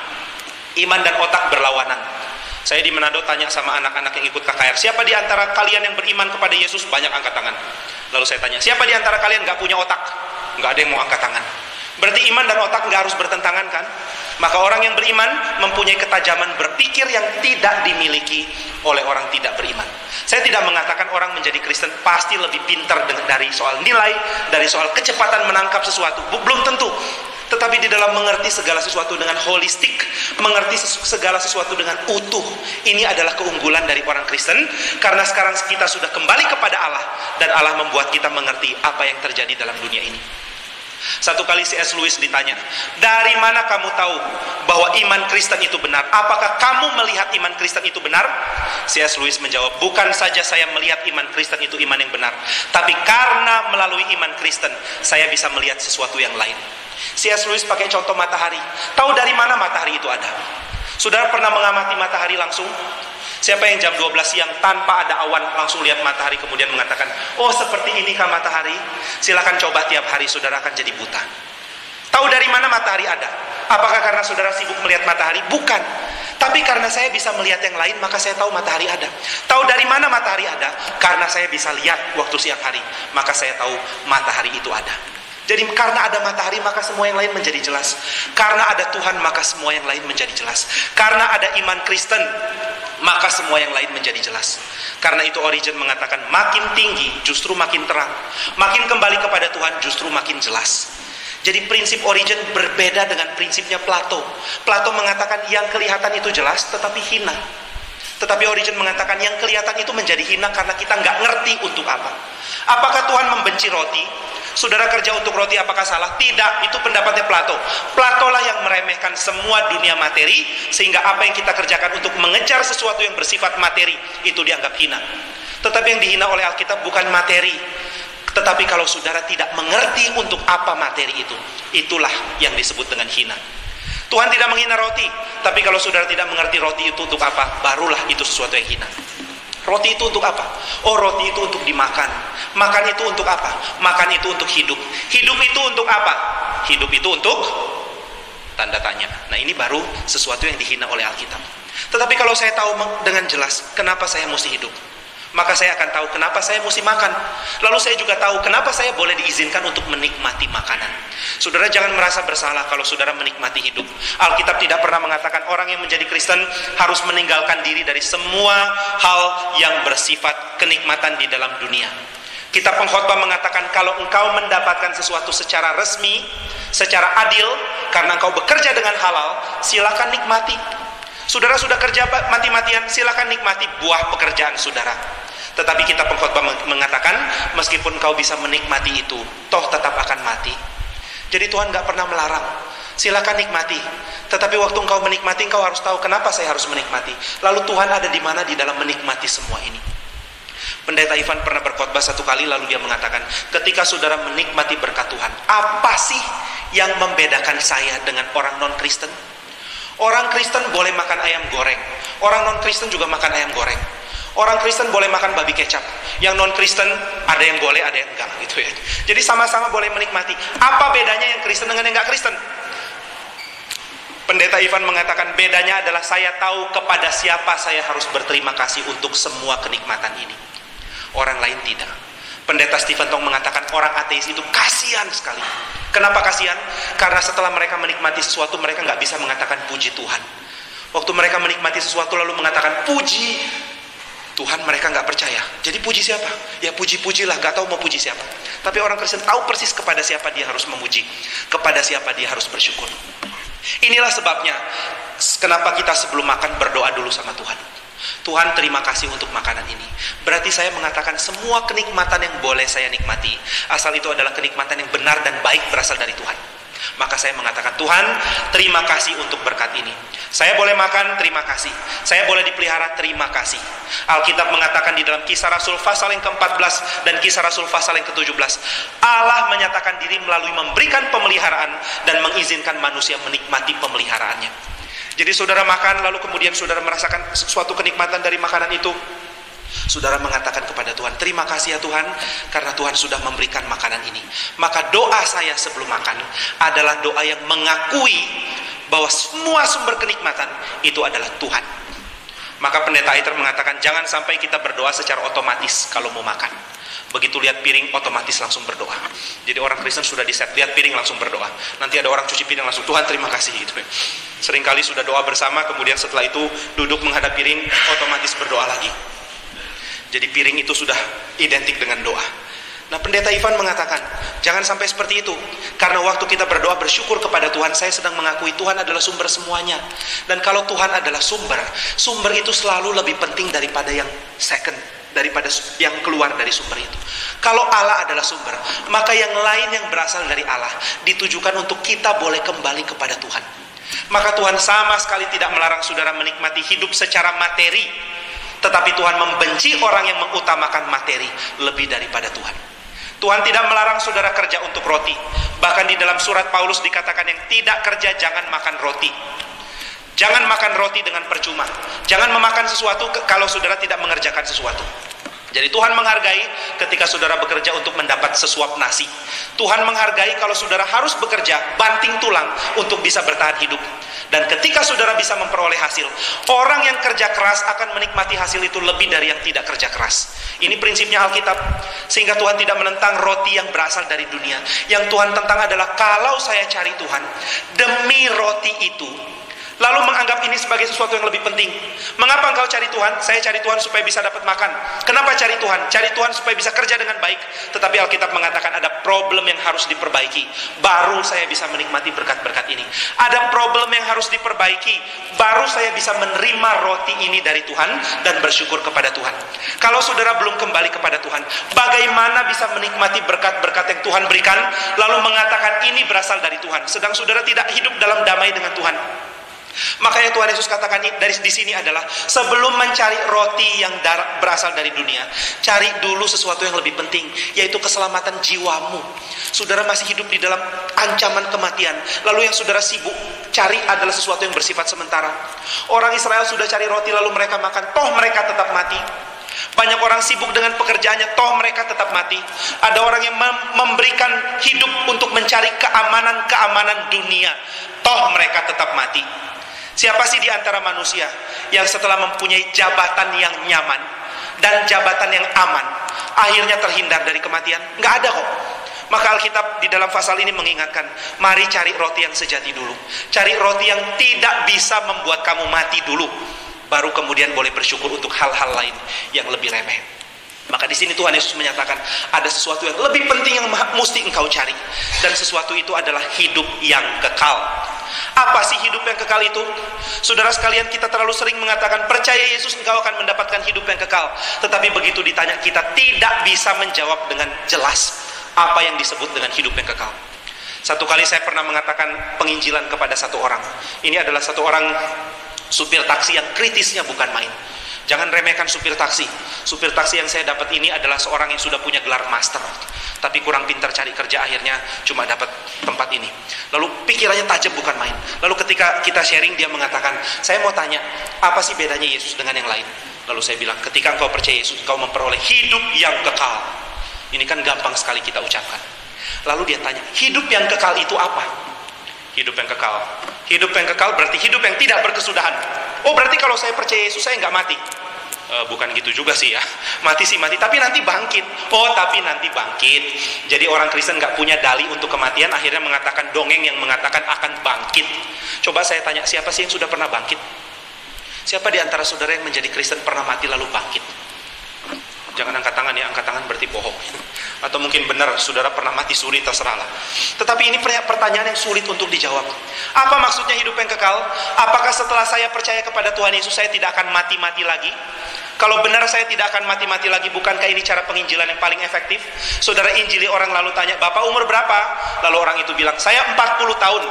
Iman dan otak berlawanan. Saya di Manado tanya sama anak-anak yang ikut KKR, siapa di antara kalian yang beriman kepada Yesus? Banyak angkat tangan. Lalu saya tanya, siapa di antara kalian nggak punya otak? Nggak ada yang mau angkat tangan. Berarti iman dan otak nggak harus bertentangan kan? Maka orang yang beriman mempunyai ketajaman berpikir yang tidak dimiliki oleh orang tidak beriman. Saya tidak mengatakan orang menjadi Kristen pasti lebih pintar dari soal nilai, dari soal kecepatan menangkap sesuatu. Belum tentu. Tetapi di dalam mengerti segala sesuatu dengan holistik, mengerti segala sesuatu dengan utuh. Ini adalah keunggulan dari orang Kristen karena sekarang kita sudah kembali kepada Allah dan Allah membuat kita mengerti apa yang terjadi dalam dunia ini. Satu kali C.S. Lewis ditanya, dari mana kamu tahu bahwa iman Kristen itu benar? Apakah kamu melihat iman Kristen itu benar? C.S. Lewis menjawab, bukan saja saya melihat iman Kristen itu iman yang benar, tapi karena melalui iman Kristen, saya bisa melihat sesuatu yang lain. C.S. Lewis pakai contoh matahari. Tahu dari mana matahari itu ada? Saudara pernah mengamati matahari langsung? Siapa yang jam 12 siang tanpa ada awan langsung lihat matahari kemudian mengatakan, "Oh, seperti ini kah matahari?" Silakan coba tiap hari saudara akan jadi buta. Tahu dari mana matahari ada? Apakah karena saudara sibuk melihat matahari? Bukan. Tapi karena saya bisa melihat yang lain, maka saya tahu matahari ada. Tahu dari mana matahari ada? Karena saya bisa lihat waktu siang hari, maka saya tahu matahari itu ada. Jadi karena ada matahari maka semua yang lain menjadi jelas. Karena ada Tuhan maka semua yang lain menjadi jelas. Karena ada iman Kristen maka semua yang lain menjadi jelas. Karena itu Origen mengatakan makin tinggi justru makin terang. Makin kembali kepada Tuhan justru makin jelas. Jadi prinsip Origen berbeda dengan prinsipnya Plato. Plato mengatakan yang kelihatan itu jelas tetapi hina. Tetapi Origen mengatakan yang kelihatan itu menjadi hina karena kita nggak ngerti untuk apa. Apakah Tuhan membenci roti? Saudara kerja untuk roti apakah salah? Tidak, itu pendapatnya Plato. Plato lah yang meremehkan semua dunia materi sehingga apa yang kita kerjakan untuk mengejar sesuatu yang bersifat materi itu dianggap hina. Tetapi yang dihina oleh Alkitab bukan materi, tetapi kalau saudara tidak mengerti untuk apa materi itu, itulah yang disebut dengan hina. Tuhan tidak menghina roti, tapi kalau saudara tidak mengerti roti itu untuk apa, barulah itu sesuatu yang hina. Roti itu untuk apa? Oh, roti itu untuk dimakan. Makan itu untuk apa? Makan itu untuk hidup. Hidup itu untuk apa? Hidup itu untuk tanda tanya. Nah, ini baru sesuatu yang dihina oleh Alkitab. Tetapi kalau saya tahu dengan jelas kenapa saya mesti hidup. Maka saya akan tahu kenapa saya mesti makan. Lalu saya juga tahu kenapa saya boleh diizinkan untuk menikmati makanan. Saudara jangan merasa bersalah kalau saudara menikmati hidup. Alkitab tidak pernah mengatakan orang yang menjadi Kristen harus meninggalkan diri dari semua hal yang bersifat kenikmatan di dalam dunia. Kitab pengkhotbah mengatakan kalau engkau mendapatkan sesuatu secara resmi, secara adil, karena engkau bekerja dengan halal, silakan nikmati. Saudara sudah kerja mati-matian, silakan nikmati buah pekerjaan saudara. Tetapi kita pengkhotbah mengatakan, meskipun kau bisa menikmati itu, toh tetap akan mati. Jadi Tuhan nggak pernah melarang. Silakan nikmati. Tetapi waktu engkau menikmati, engkau harus tahu kenapa saya harus menikmati. Lalu Tuhan ada di mana di dalam menikmati semua ini. Pendeta Ivan pernah berkhotbah satu kali lalu dia mengatakan, ketika saudara menikmati berkat Tuhan, apa sih yang membedakan saya dengan orang non-Kristen? Orang Kristen boleh makan ayam goreng. Orang non-Kristen juga makan ayam goreng. Orang Kristen boleh makan babi kecap. Yang non-Kristen ada yang boleh, ada yang enggak gitu ya. Jadi sama-sama boleh menikmati. Apa bedanya yang Kristen dengan yang enggak Kristen? Pendeta Ivan mengatakan bedanya adalah saya tahu kepada siapa saya harus berterima kasih untuk semua kenikmatan ini. Orang lain tidak. Pendeta Stephen Tong mengatakan orang ateis itu kasihan sekali. Kenapa kasihan? Karena setelah mereka menikmati sesuatu mereka nggak bisa mengatakan puji Tuhan. Waktu mereka menikmati sesuatu lalu mengatakan puji Tuhan mereka nggak percaya. Jadi puji siapa? Ya puji-pujilah, nggak tahu mau puji siapa. Tapi orang Kristen tahu persis kepada siapa dia harus memuji, kepada siapa dia harus bersyukur. Inilah sebabnya kenapa kita sebelum makan berdoa dulu sama Tuhan. Tuhan terima kasih untuk makanan ini. Berarti saya mengatakan semua kenikmatan yang boleh saya nikmati, asal itu adalah kenikmatan yang benar dan baik berasal dari Tuhan. Maka saya mengatakan, Tuhan terima kasih untuk berkat ini. Saya boleh makan, terima kasih. Saya boleh dipelihara, terima kasih. Alkitab mengatakan di dalam kisah Rasul pasal yang ke-14 dan kisah Rasul pasal yang ke-17. Allah menyatakan diri melalui memberikan pemeliharaan dan mengizinkan manusia menikmati pemeliharaannya. Jadi saudara makan lalu kemudian saudara merasakan suatu kenikmatan dari makanan itu. Saudara mengatakan kepada Tuhan, terima kasih ya Tuhan karena Tuhan sudah memberikan makanan ini. Maka doa saya sebelum makan adalah doa yang mengakui bahwa semua sumber kenikmatan itu adalah Tuhan. Maka pendeta Aiter mengatakan jangan sampai kita berdoa secara otomatis kalau mau makan. Begitu lihat piring otomatis langsung berdoa. Jadi orang Kristen sudah di set lihat piring langsung berdoa. Nanti ada orang cuci piring langsung Tuhan terima kasih gitu. Seringkali sudah doa bersama kemudian setelah itu duduk menghadap piring otomatis berdoa lagi. Jadi piring itu sudah identik dengan doa. Nah pendeta Ivan mengatakan jangan sampai seperti itu karena waktu kita berdoa bersyukur kepada Tuhan saya sedang mengakui Tuhan adalah sumber semuanya dan kalau Tuhan adalah sumber sumber itu selalu lebih penting daripada yang second daripada yang keluar dari sumber itu. Kalau Allah adalah sumber, maka yang lain yang berasal dari Allah ditujukan untuk kita boleh kembali kepada Tuhan. Maka Tuhan sama sekali tidak melarang saudara menikmati hidup secara materi, tetapi Tuhan membenci orang yang mengutamakan materi lebih daripada Tuhan. Tuhan tidak melarang saudara kerja untuk roti. Bahkan di dalam surat Paulus dikatakan yang tidak kerja jangan makan roti. Jangan makan roti dengan percuma. Jangan memakan sesuatu kalau saudara tidak mengerjakan sesuatu. Jadi Tuhan menghargai ketika saudara bekerja untuk mendapat sesuap nasi. Tuhan menghargai kalau saudara harus bekerja banting tulang untuk bisa bertahan hidup. Dan ketika saudara bisa memperoleh hasil, orang yang kerja keras akan menikmati hasil itu lebih dari yang tidak kerja keras. Ini prinsipnya Alkitab. Sehingga Tuhan tidak menentang roti yang berasal dari dunia. Yang Tuhan tentang adalah kalau saya cari Tuhan, demi roti itu lalu menganggap ini sebagai sesuatu yang lebih penting. Mengapa engkau cari Tuhan? Saya cari Tuhan supaya bisa dapat makan. Kenapa cari Tuhan? Cari Tuhan supaya bisa kerja dengan baik. Tetapi Alkitab mengatakan ada problem yang harus diperbaiki. Baru saya bisa menikmati berkat-berkat ini. Ada problem yang harus diperbaiki. Baru saya bisa menerima roti ini dari Tuhan dan bersyukur kepada Tuhan. Kalau saudara belum kembali kepada Tuhan, bagaimana bisa menikmati berkat-berkat yang Tuhan berikan lalu mengatakan ini berasal dari Tuhan, sedang saudara tidak hidup dalam damai dengan Tuhan? Makanya Tuhan Yesus katakan dari di sini adalah sebelum mencari roti yang dar, berasal dari dunia, cari dulu sesuatu yang lebih penting, yaitu keselamatan jiwamu. Saudara masih hidup di dalam ancaman kematian, lalu yang saudara sibuk cari adalah sesuatu yang bersifat sementara. Orang Israel sudah cari roti lalu mereka makan, toh mereka tetap mati. Banyak orang sibuk dengan pekerjaannya, toh mereka tetap mati. Ada orang yang mem memberikan hidup untuk mencari keamanan-keamanan dunia, toh mereka tetap mati. Siapa sih di antara manusia yang setelah mempunyai jabatan yang nyaman, dan jabatan yang aman, akhirnya terhindar dari kematian? Nggak ada kok. Maka Alkitab di dalam pasal ini mengingatkan, mari cari roti yang sejati dulu. Cari roti yang tidak bisa membuat kamu mati dulu. Baru kemudian boleh bersyukur untuk hal-hal lain yang lebih remeh. Maka di sini Tuhan Yesus menyatakan ada sesuatu yang lebih penting yang mesti engkau cari dan sesuatu itu adalah hidup yang kekal. Apa sih hidup yang kekal itu? Saudara sekalian, kita terlalu sering mengatakan percaya Yesus engkau akan mendapatkan hidup yang kekal. Tetapi begitu ditanya kita tidak bisa menjawab dengan jelas apa yang disebut dengan hidup yang kekal. Satu kali saya pernah mengatakan penginjilan kepada satu orang. Ini adalah satu orang supir taksi yang kritisnya bukan main. Jangan remehkan supir taksi. Supir taksi yang saya dapat ini adalah seorang yang sudah punya gelar master, tapi kurang pintar cari kerja akhirnya cuma dapat tempat ini. Lalu pikirannya tajam bukan main. Lalu ketika kita sharing dia mengatakan, "Saya mau tanya, apa sih bedanya Yesus dengan yang lain?" Lalu saya bilang, "Ketika engkau percaya Yesus, engkau memperoleh hidup yang kekal." Ini kan gampang sekali kita ucapkan. Lalu dia tanya, "Hidup yang kekal itu apa?" Hidup yang kekal. Hidup yang kekal berarti hidup yang tidak berkesudahan. Oh, berarti kalau saya percaya Yesus saya nggak mati. Uh, bukan gitu juga sih ya. Mati sih mati. Tapi nanti bangkit. Oh tapi nanti bangkit. Jadi orang Kristen nggak punya dali untuk kematian akhirnya mengatakan dongeng yang mengatakan akan bangkit. Coba saya tanya siapa sih yang sudah pernah bangkit? Siapa di antara saudara yang menjadi Kristen pernah mati lalu bangkit Jangan angkat tangan ya, angkat tangan berarti bohong. Atau mungkin benar saudara pernah mati suri terserahlah. Tetapi ini pertanyaan yang sulit untuk dijawab. Apa maksudnya hidup yang kekal? Apakah setelah saya percaya kepada Tuhan Yesus saya tidak akan mati-mati lagi? Kalau benar saya tidak akan mati-mati lagi, bukankah ini cara penginjilan yang paling efektif? Saudara injili orang lalu tanya, Bapak umur berapa? Lalu orang itu bilang, saya 40 tahun.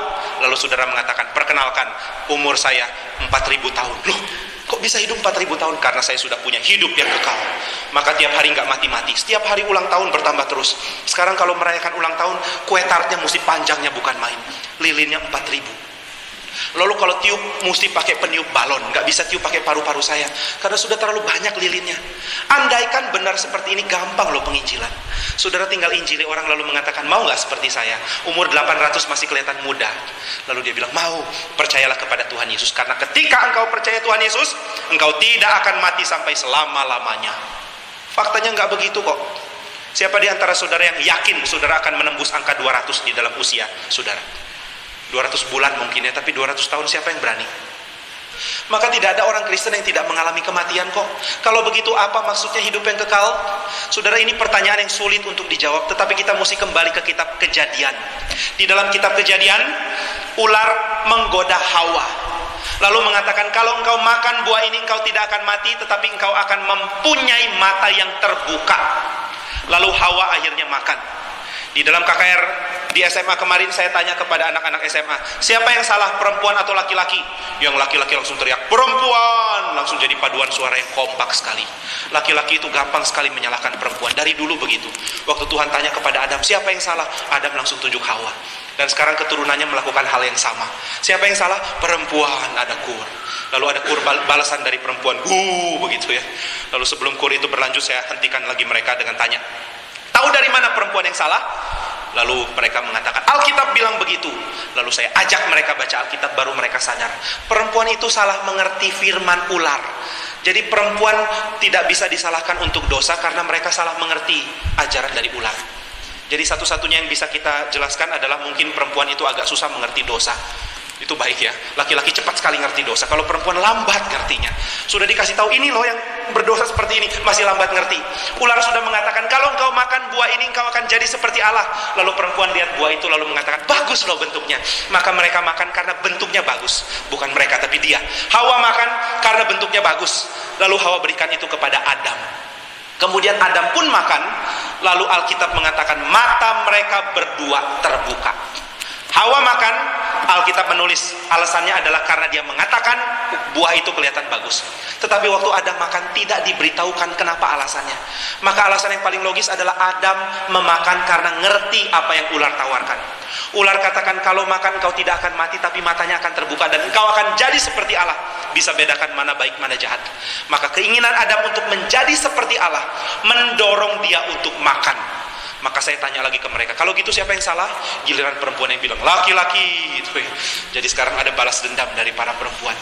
Lalu saudara mengatakan, perkenalkan, umur saya 4000 tahun. Loh, Kok bisa hidup 4000 tahun? Karena saya sudah punya hidup yang kekal. Maka tiap hari nggak mati-mati. Setiap hari ulang tahun bertambah terus. Sekarang kalau merayakan ulang tahun, kue tartnya mesti panjangnya bukan main. Lilinnya 4000. Lalu kalau tiup mesti pakai peniup balon, nggak bisa tiup pakai paru-paru saya karena sudah terlalu banyak lilinnya. Andaikan benar seperti ini gampang loh penginjilan. Saudara tinggal injili orang lalu mengatakan mau nggak seperti saya, umur 800 masih kelihatan muda. Lalu dia bilang mau, percayalah kepada Tuhan Yesus karena ketika engkau percaya Tuhan Yesus, engkau tidak akan mati sampai selama-lamanya. Faktanya nggak begitu kok. Siapa di antara saudara yang yakin saudara akan menembus angka 200 di dalam usia saudara? 200 bulan mungkin ya, tapi 200 tahun siapa yang berani? Maka tidak ada orang Kristen yang tidak mengalami kematian kok. Kalau begitu apa maksudnya hidup yang kekal? Saudara ini pertanyaan yang sulit untuk dijawab, tetapi kita mesti kembali ke kitab kejadian. Di dalam kitab kejadian, ular menggoda Hawa. Lalu mengatakan, kalau engkau makan buah ini engkau tidak akan mati, tetapi engkau akan mempunyai mata yang terbuka. Lalu Hawa akhirnya makan. Di dalam KKR di SMA kemarin saya tanya kepada anak-anak SMA, siapa yang salah perempuan atau laki-laki? Yang laki-laki langsung teriak, perempuan! Langsung jadi paduan suara yang kompak sekali. Laki-laki itu gampang sekali menyalahkan perempuan. Dari dulu begitu. Waktu Tuhan tanya kepada Adam, siapa yang salah? Adam langsung tunjuk Hawa. Dan sekarang keturunannya melakukan hal yang sama. Siapa yang salah? Perempuan, ada kur. Lalu ada kur balasan dari perempuan, uh, begitu ya. Lalu sebelum kur itu berlanjut, saya hentikan lagi mereka dengan tanya, tahu dari mana perempuan yang salah? Lalu mereka mengatakan, Alkitab bilang begitu. Lalu saya ajak mereka baca Alkitab, baru mereka sadar. Perempuan itu salah mengerti firman ular. Jadi perempuan tidak bisa disalahkan untuk dosa karena mereka salah mengerti ajaran dari ular. Jadi satu-satunya yang bisa kita jelaskan adalah mungkin perempuan itu agak susah mengerti dosa. Itu baik ya. Laki-laki cepat sekali ngerti dosa. Kalau perempuan lambat ngertinya. Sudah dikasih tahu ini loh yang berdosa seperti ini masih lambat ngerti. Ular sudah mengatakan kalau engkau makan buah ini engkau akan jadi seperti Allah. Lalu perempuan lihat buah itu lalu mengatakan bagus loh bentuknya. Maka mereka makan karena bentuknya bagus. Bukan mereka tapi dia. Hawa makan karena bentuknya bagus. Lalu Hawa berikan itu kepada Adam. Kemudian Adam pun makan. Lalu Alkitab mengatakan mata mereka berdua terbuka. Hawa makan, Alkitab menulis alasannya adalah karena dia mengatakan buah itu kelihatan bagus. Tetapi waktu Adam makan tidak diberitahukan kenapa alasannya. Maka alasan yang paling logis adalah Adam memakan karena ngerti apa yang ular tawarkan. Ular katakan kalau makan kau tidak akan mati tapi matanya akan terbuka dan engkau akan jadi seperti Allah. Bisa bedakan mana baik mana jahat. Maka keinginan Adam untuk menjadi seperti Allah mendorong dia untuk makan maka saya tanya lagi ke mereka, kalau gitu siapa yang salah? Giliran perempuan yang bilang, laki-laki. Gitu ya. Jadi sekarang ada balas dendam dari para perempuan.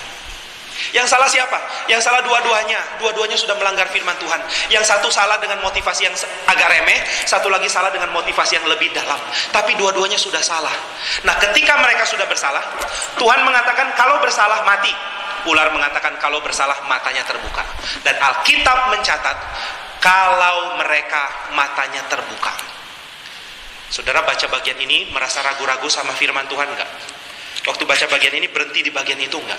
Yang salah siapa? Yang salah dua-duanya. Dua-duanya sudah melanggar firman Tuhan. Yang satu salah dengan motivasi yang agak remeh, satu lagi salah dengan motivasi yang lebih dalam. Tapi dua-duanya sudah salah. Nah, ketika mereka sudah bersalah, Tuhan mengatakan kalau bersalah mati. Ular mengatakan kalau bersalah matanya terbuka. Dan Alkitab mencatat kalau mereka matanya terbuka. Saudara baca bagian ini merasa ragu-ragu sama firman Tuhan enggak? Waktu baca bagian ini berhenti di bagian itu enggak?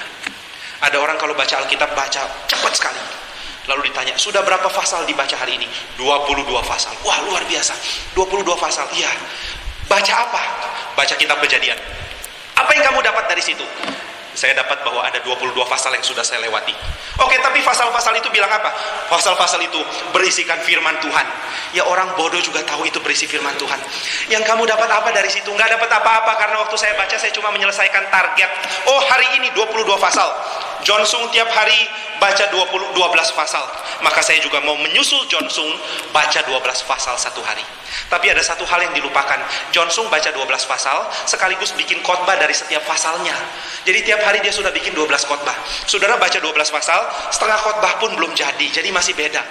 Ada orang kalau baca Alkitab baca cepat sekali. Lalu ditanya, sudah berapa pasal dibaca hari ini? 22 pasal. Wah, luar biasa. 22 pasal. Iya. Baca apa? Baca kitab kejadian. Apa yang kamu dapat dari situ? Saya dapat bahwa ada 22 pasal yang sudah saya lewati. Oke, tapi pasal-pasal itu bilang apa? Pasal-pasal itu berisikan firman Tuhan. Ya orang bodoh juga tahu itu berisi firman Tuhan. Yang kamu dapat apa dari situ? Nggak dapat apa-apa karena waktu saya baca saya cuma menyelesaikan target. Oh, hari ini 22 pasal. John Sung tiap hari baca 20, 12 pasal. Maka saya juga mau menyusul John Sung baca 12 pasal satu hari. Tapi ada satu hal yang dilupakan. John Sung baca 12 pasal sekaligus bikin khotbah dari setiap pasalnya. Jadi tiap hari dia sudah bikin 12 khotbah. Saudara baca 12 pasal, setengah khotbah pun belum jadi. Jadi masih beda.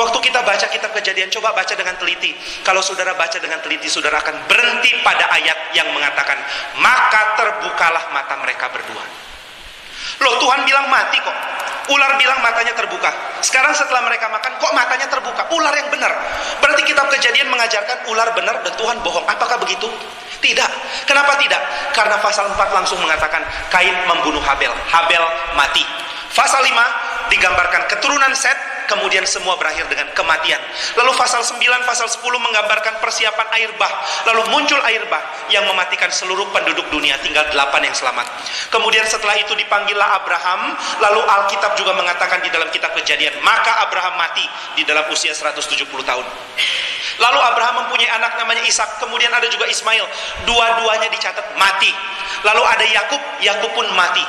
Waktu kita baca kitab kejadian, coba baca dengan teliti. Kalau saudara baca dengan teliti, saudara akan berhenti pada ayat yang mengatakan, maka terbukalah mata mereka berdua. Loh Tuhan bilang mati kok. Ular bilang matanya terbuka. Sekarang setelah mereka makan, kok matanya terbuka? Ular yang benar. Berarti kitab kejadian mengajarkan ular benar dan Tuhan bohong. Apakah begitu? Tidak. Kenapa tidak? Karena pasal 4 langsung mengatakan Kain membunuh Habel. Habel mati. Pasal 5 digambarkan keturunan Set kemudian semua berakhir dengan kematian. Lalu pasal 9, pasal 10 menggambarkan persiapan air bah. Lalu muncul air bah yang mematikan seluruh penduduk dunia, tinggal 8 yang selamat. Kemudian setelah itu dipanggillah Abraham, lalu Alkitab juga mengatakan di dalam kitab kejadian, maka Abraham mati di dalam usia 170 tahun. Lalu Abraham mempunyai anak namanya Ishak, kemudian ada juga Ismail. Dua-duanya dicatat mati. Lalu ada Yakub, Yakub pun mati.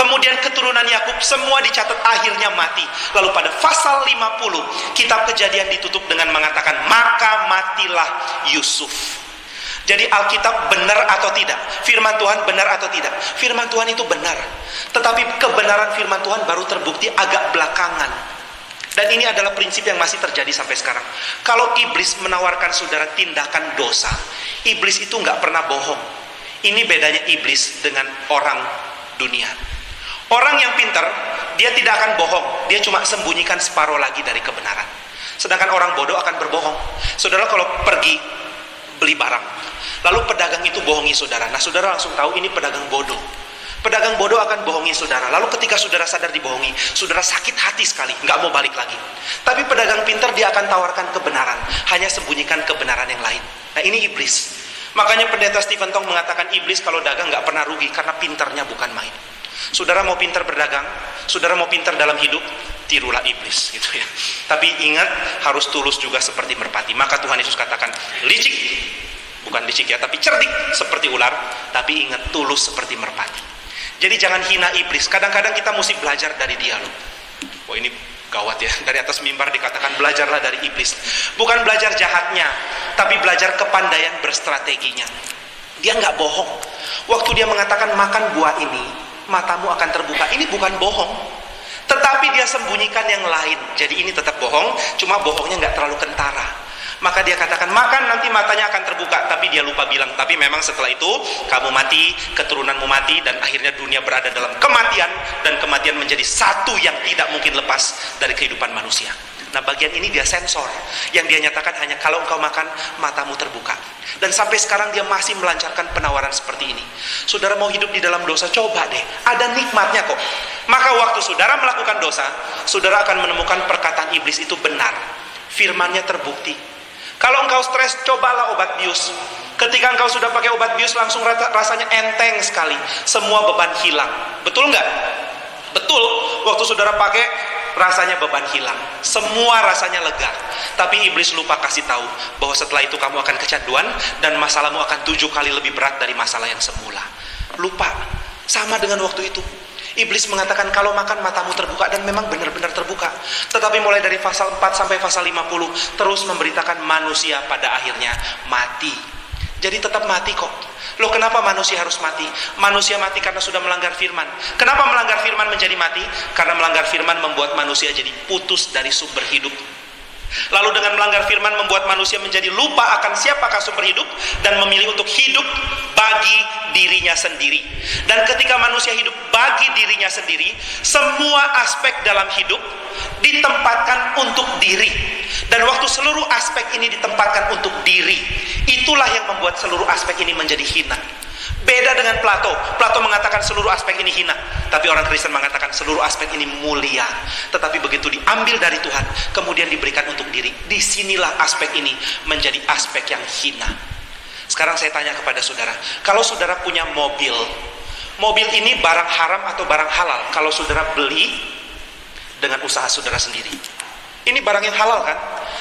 Kemudian keturunan Yakub semua dicatat akhirnya mati. Lalu pada pasal 50 kitab kejadian ditutup dengan mengatakan maka matilah Yusuf. Jadi Alkitab benar atau tidak? Firman Tuhan benar atau tidak? Firman Tuhan itu benar. Tetapi kebenaran firman Tuhan baru terbukti agak belakangan. Dan ini adalah prinsip yang masih terjadi sampai sekarang. Kalau iblis menawarkan saudara tindakan dosa, iblis itu nggak pernah bohong. Ini bedanya iblis dengan orang dunia. Orang yang pintar, dia tidak akan bohong. Dia cuma sembunyikan separuh lagi dari kebenaran. Sedangkan orang bodoh akan berbohong. Saudara kalau pergi beli barang, lalu pedagang itu bohongi saudara. Nah saudara langsung tahu ini pedagang bodoh. Pedagang bodoh akan bohongi saudara. Lalu ketika saudara sadar dibohongi, saudara sakit hati sekali, nggak mau balik lagi. Tapi pedagang pintar dia akan tawarkan kebenaran, hanya sembunyikan kebenaran yang lain. Nah ini iblis. Makanya pendeta Stephen Tong mengatakan iblis kalau dagang nggak pernah rugi karena pintarnya bukan main. Saudara mau pintar berdagang, saudara mau pintar dalam hidup, tirulah iblis gitu ya. Tapi ingat harus tulus juga seperti merpati. Maka Tuhan Yesus katakan, licik bukan licik ya, tapi cerdik seperti ular, tapi ingat tulus seperti merpati. Jadi jangan hina iblis. Kadang-kadang kita mesti belajar dari dia loh. Oh ini gawat ya. Dari atas mimbar dikatakan belajarlah dari iblis. Bukan belajar jahatnya, tapi belajar kepandaian berstrateginya. Dia nggak bohong. Waktu dia mengatakan makan buah ini, matamu akan terbuka. Ini bukan bohong. Tetapi dia sembunyikan yang lain. Jadi ini tetap bohong, cuma bohongnya nggak terlalu kentara. Maka dia katakan, makan nanti matanya akan terbuka. Tapi dia lupa bilang, tapi memang setelah itu kamu mati, keturunanmu mati, dan akhirnya dunia berada dalam kematian. Dan kematian menjadi satu yang tidak mungkin lepas dari kehidupan manusia. Nah bagian ini dia sensor. Yang dia nyatakan hanya kalau engkau makan, matamu terbuka. Dan sampai sekarang dia masih melancarkan penawaran seperti ini. Saudara mau hidup di dalam dosa, coba deh. Ada nikmatnya kok. Maka waktu saudara melakukan dosa, saudara akan menemukan perkataan iblis itu benar. Firmannya terbukti. Kalau engkau stres, cobalah obat bius. Ketika engkau sudah pakai obat bius, langsung rasanya enteng sekali. Semua beban hilang. Betul nggak? Betul. Waktu saudara pakai, rasanya beban hilang. Semua rasanya lega. Tapi iblis lupa kasih tahu bahwa setelah itu kamu akan kecanduan dan masalahmu akan tujuh kali lebih berat dari masalah yang semula. Lupa. Sama dengan waktu itu. Iblis mengatakan kalau makan matamu terbuka dan memang benar-benar terbuka. Tetapi mulai dari pasal 4 sampai pasal 50 terus memberitakan manusia pada akhirnya mati. Jadi tetap mati kok. Loh kenapa manusia harus mati? Manusia mati karena sudah melanggar firman. Kenapa melanggar firman menjadi mati? Karena melanggar firman membuat manusia jadi putus dari sumber hidup. Lalu dengan melanggar firman membuat manusia menjadi lupa akan siapakah sumber hidup dan memilih untuk hidup bagi dirinya sendiri. Dan ketika manusia hidup bagi dirinya sendiri, semua aspek dalam hidup ditempatkan untuk diri. Dan waktu seluruh aspek ini ditempatkan untuk diri, itulah yang membuat seluruh aspek ini menjadi hina. Beda dengan Plato. Plato mengatakan seluruh aspek ini hina, tapi orang Kristen mengatakan seluruh aspek ini mulia. Tetapi begitu diambil dari Tuhan, kemudian diberikan untuk diri. Di sinilah aspek ini menjadi aspek yang hina. Sekarang saya tanya kepada saudara, kalau saudara punya mobil, mobil ini barang haram atau barang halal? Kalau saudara beli dengan usaha saudara sendiri. Ini barang yang halal kan?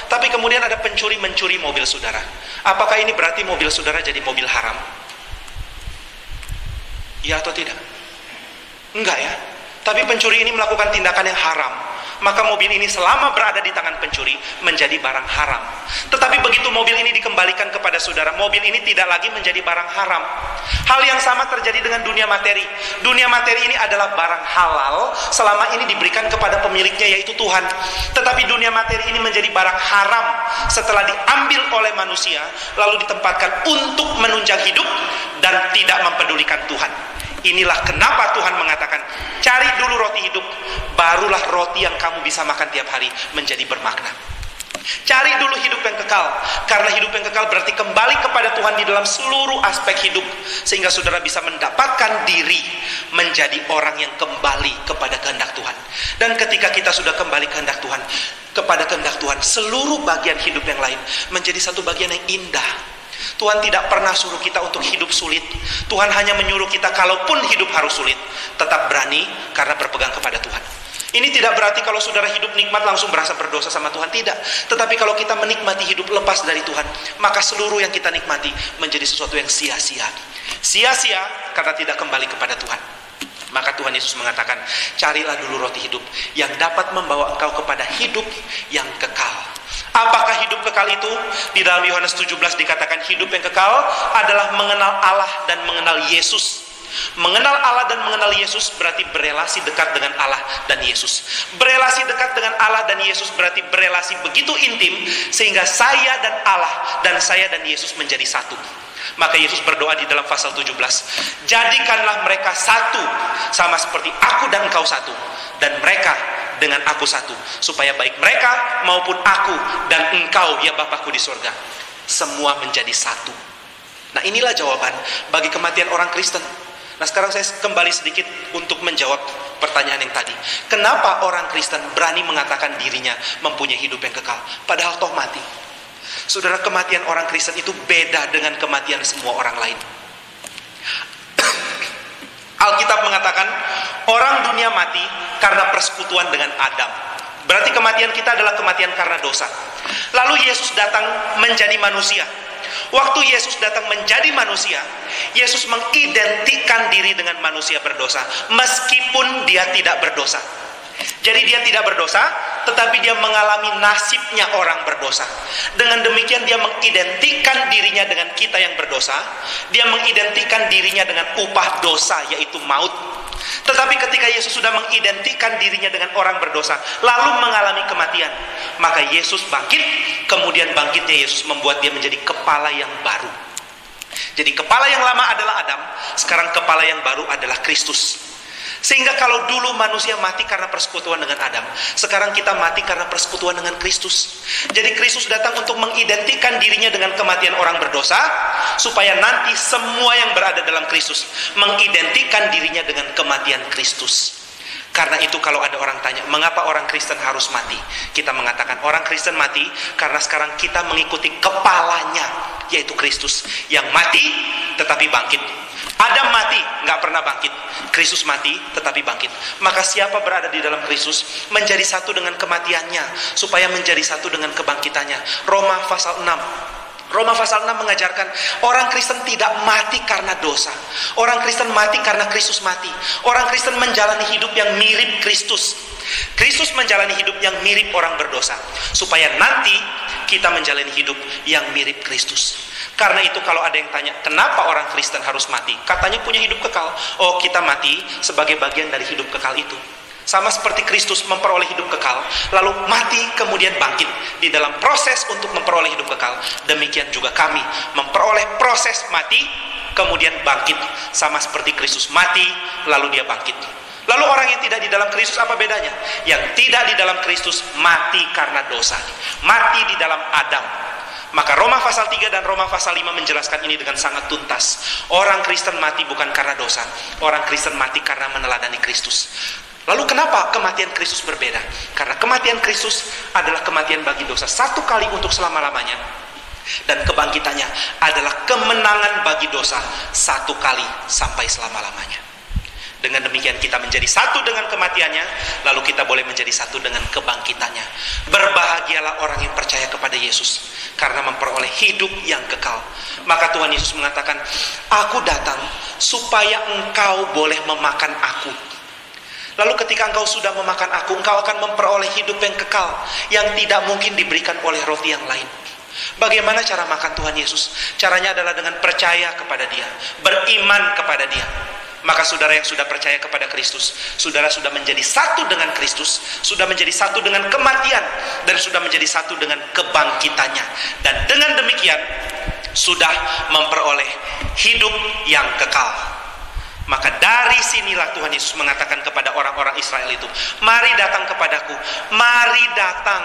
Tapi kemudian ada pencuri mencuri mobil saudara. Apakah ini berarti mobil saudara jadi mobil haram? Ya atau tidak? Enggak ya. Tapi pencuri ini melakukan tindakan yang haram. Maka mobil ini selama berada di tangan pencuri menjadi barang haram. Tetapi begitu mobil ini dikembalikan kepada saudara, mobil ini tidak lagi menjadi barang haram. Hal yang sama terjadi dengan dunia materi. Dunia materi ini adalah barang halal selama ini diberikan kepada pemiliknya yaitu Tuhan. Tetapi dunia materi ini menjadi barang haram setelah diambil oleh manusia lalu ditempatkan untuk menunjang hidup dan tidak mempedulikan Tuhan. Inilah kenapa Tuhan mengatakan, cari dulu roti hidup, barulah roti yang kamu bisa makan tiap hari menjadi bermakna. Cari dulu hidup yang kekal, karena hidup yang kekal berarti kembali kepada Tuhan di dalam seluruh aspek hidup, sehingga saudara bisa mendapatkan diri menjadi orang yang kembali kepada kehendak Tuhan. Dan ketika kita sudah kembali kehendak Tuhan, kepada kehendak Tuhan, seluruh bagian hidup yang lain menjadi satu bagian yang indah Tuhan tidak pernah suruh kita untuk hidup sulit. Tuhan hanya menyuruh kita kalaupun hidup harus sulit, tetap berani karena berpegang kepada Tuhan. Ini tidak berarti kalau saudara hidup nikmat langsung berasa berdosa sama Tuhan, tidak. Tetapi kalau kita menikmati hidup lepas dari Tuhan, maka seluruh yang kita nikmati menjadi sesuatu yang sia-sia. Sia-sia karena tidak kembali kepada Tuhan. Maka Tuhan Yesus mengatakan, carilah dulu roti hidup yang dapat membawa engkau kepada hidup yang kekal. Apakah hidup kekal itu? Di dalam Yohanes 17 dikatakan hidup yang kekal adalah mengenal Allah dan mengenal Yesus. Mengenal Allah dan mengenal Yesus berarti berelasi dekat dengan Allah dan Yesus. Berelasi dekat dengan Allah dan Yesus berarti berelasi begitu intim sehingga saya dan Allah dan saya dan Yesus menjadi satu. Maka Yesus berdoa di dalam pasal 17, jadikanlah mereka satu sama seperti aku dan engkau satu dan mereka dengan aku satu supaya baik mereka maupun aku dan engkau ya Bapakku di surga semua menjadi satu. Nah, inilah jawaban bagi kematian orang Kristen. Nah, sekarang saya kembali sedikit untuk menjawab pertanyaan yang tadi. Kenapa orang Kristen berani mengatakan dirinya mempunyai hidup yang kekal padahal toh mati? Saudara, kematian orang Kristen itu beda dengan kematian semua orang lain. Alkitab mengatakan orang dunia mati karena persekutuan dengan Adam. Berarti kematian kita adalah kematian karena dosa. Lalu Yesus datang menjadi manusia. Waktu Yesus datang menjadi manusia, Yesus mengidentikan diri dengan manusia berdosa, meskipun dia tidak berdosa. Jadi dia tidak berdosa, tetapi dia mengalami nasibnya orang berdosa. Dengan demikian dia mengidentikan dirinya dengan kita yang berdosa, dia mengidentikan dirinya dengan upah dosa yaitu maut. Tetapi ketika Yesus sudah mengidentikan dirinya dengan orang berdosa, lalu mengalami kematian, maka Yesus bangkit, kemudian bangkitnya Yesus membuat dia menjadi kepala yang baru. Jadi kepala yang lama adalah Adam, sekarang kepala yang baru adalah Kristus. Sehingga kalau dulu manusia mati karena persekutuan dengan Adam, sekarang kita mati karena persekutuan dengan Kristus. Jadi Kristus datang untuk mengidentikan dirinya dengan kematian orang berdosa, supaya nanti semua yang berada dalam Kristus mengidentikan dirinya dengan kematian Kristus. Karena itu kalau ada orang tanya, mengapa orang Kristen harus mati? Kita mengatakan orang Kristen mati karena sekarang kita mengikuti kepalanya, yaitu Kristus yang mati tetapi bangkit Adam mati, nggak pernah bangkit. Kristus mati, tetapi bangkit. Maka siapa berada di dalam Kristus menjadi satu dengan kematiannya, supaya menjadi satu dengan kebangkitannya. Roma pasal 6. Roma pasal 6 mengajarkan orang Kristen tidak mati karena dosa. Orang Kristen mati karena Kristus mati. Orang Kristen menjalani hidup yang mirip Kristus. Kristus menjalani hidup yang mirip orang berdosa supaya nanti kita menjalani hidup yang mirip Kristus. Karena itu kalau ada yang tanya, kenapa orang Kristen harus mati? Katanya punya hidup kekal. Oh, kita mati sebagai bagian dari hidup kekal itu. Sama seperti Kristus memperoleh hidup kekal, lalu mati kemudian bangkit di dalam proses untuk memperoleh hidup kekal. Demikian juga kami memperoleh proses mati kemudian bangkit sama seperti Kristus mati lalu dia bangkit. Lalu orang yang tidak di dalam Kristus apa bedanya? Yang tidak di dalam Kristus mati karena dosa. Mati di dalam Adam. Maka Roma pasal 3 dan Roma pasal 5 menjelaskan ini dengan sangat tuntas. Orang Kristen mati bukan karena dosa. Orang Kristen mati karena meneladani Kristus. Lalu kenapa kematian Kristus berbeda? Karena kematian Kristus adalah kematian bagi dosa satu kali untuk selama-lamanya. Dan kebangkitannya adalah kemenangan bagi dosa satu kali sampai selama-lamanya. Dengan demikian kita menjadi satu dengan kematiannya, lalu kita boleh menjadi satu dengan kebangkitannya. Berbahagialah orang yang percaya kepada Yesus karena memperoleh hidup yang kekal. Maka Tuhan Yesus mengatakan, "Aku datang supaya engkau boleh memakan aku." Lalu ketika engkau sudah memakan aku, engkau akan memperoleh hidup yang kekal, yang tidak mungkin diberikan oleh roti yang lain. Bagaimana cara makan Tuhan Yesus? Caranya adalah dengan percaya kepada dia, beriman kepada dia. Maka saudara yang sudah percaya kepada Kristus, saudara sudah menjadi satu dengan Kristus, sudah menjadi satu dengan kematian, dan sudah menjadi satu dengan kebangkitannya. Dan dengan demikian, sudah memperoleh hidup yang kekal. Maka dari sinilah Tuhan Yesus mengatakan kepada orang-orang Israel itu, mari datang kepadaku, mari datang.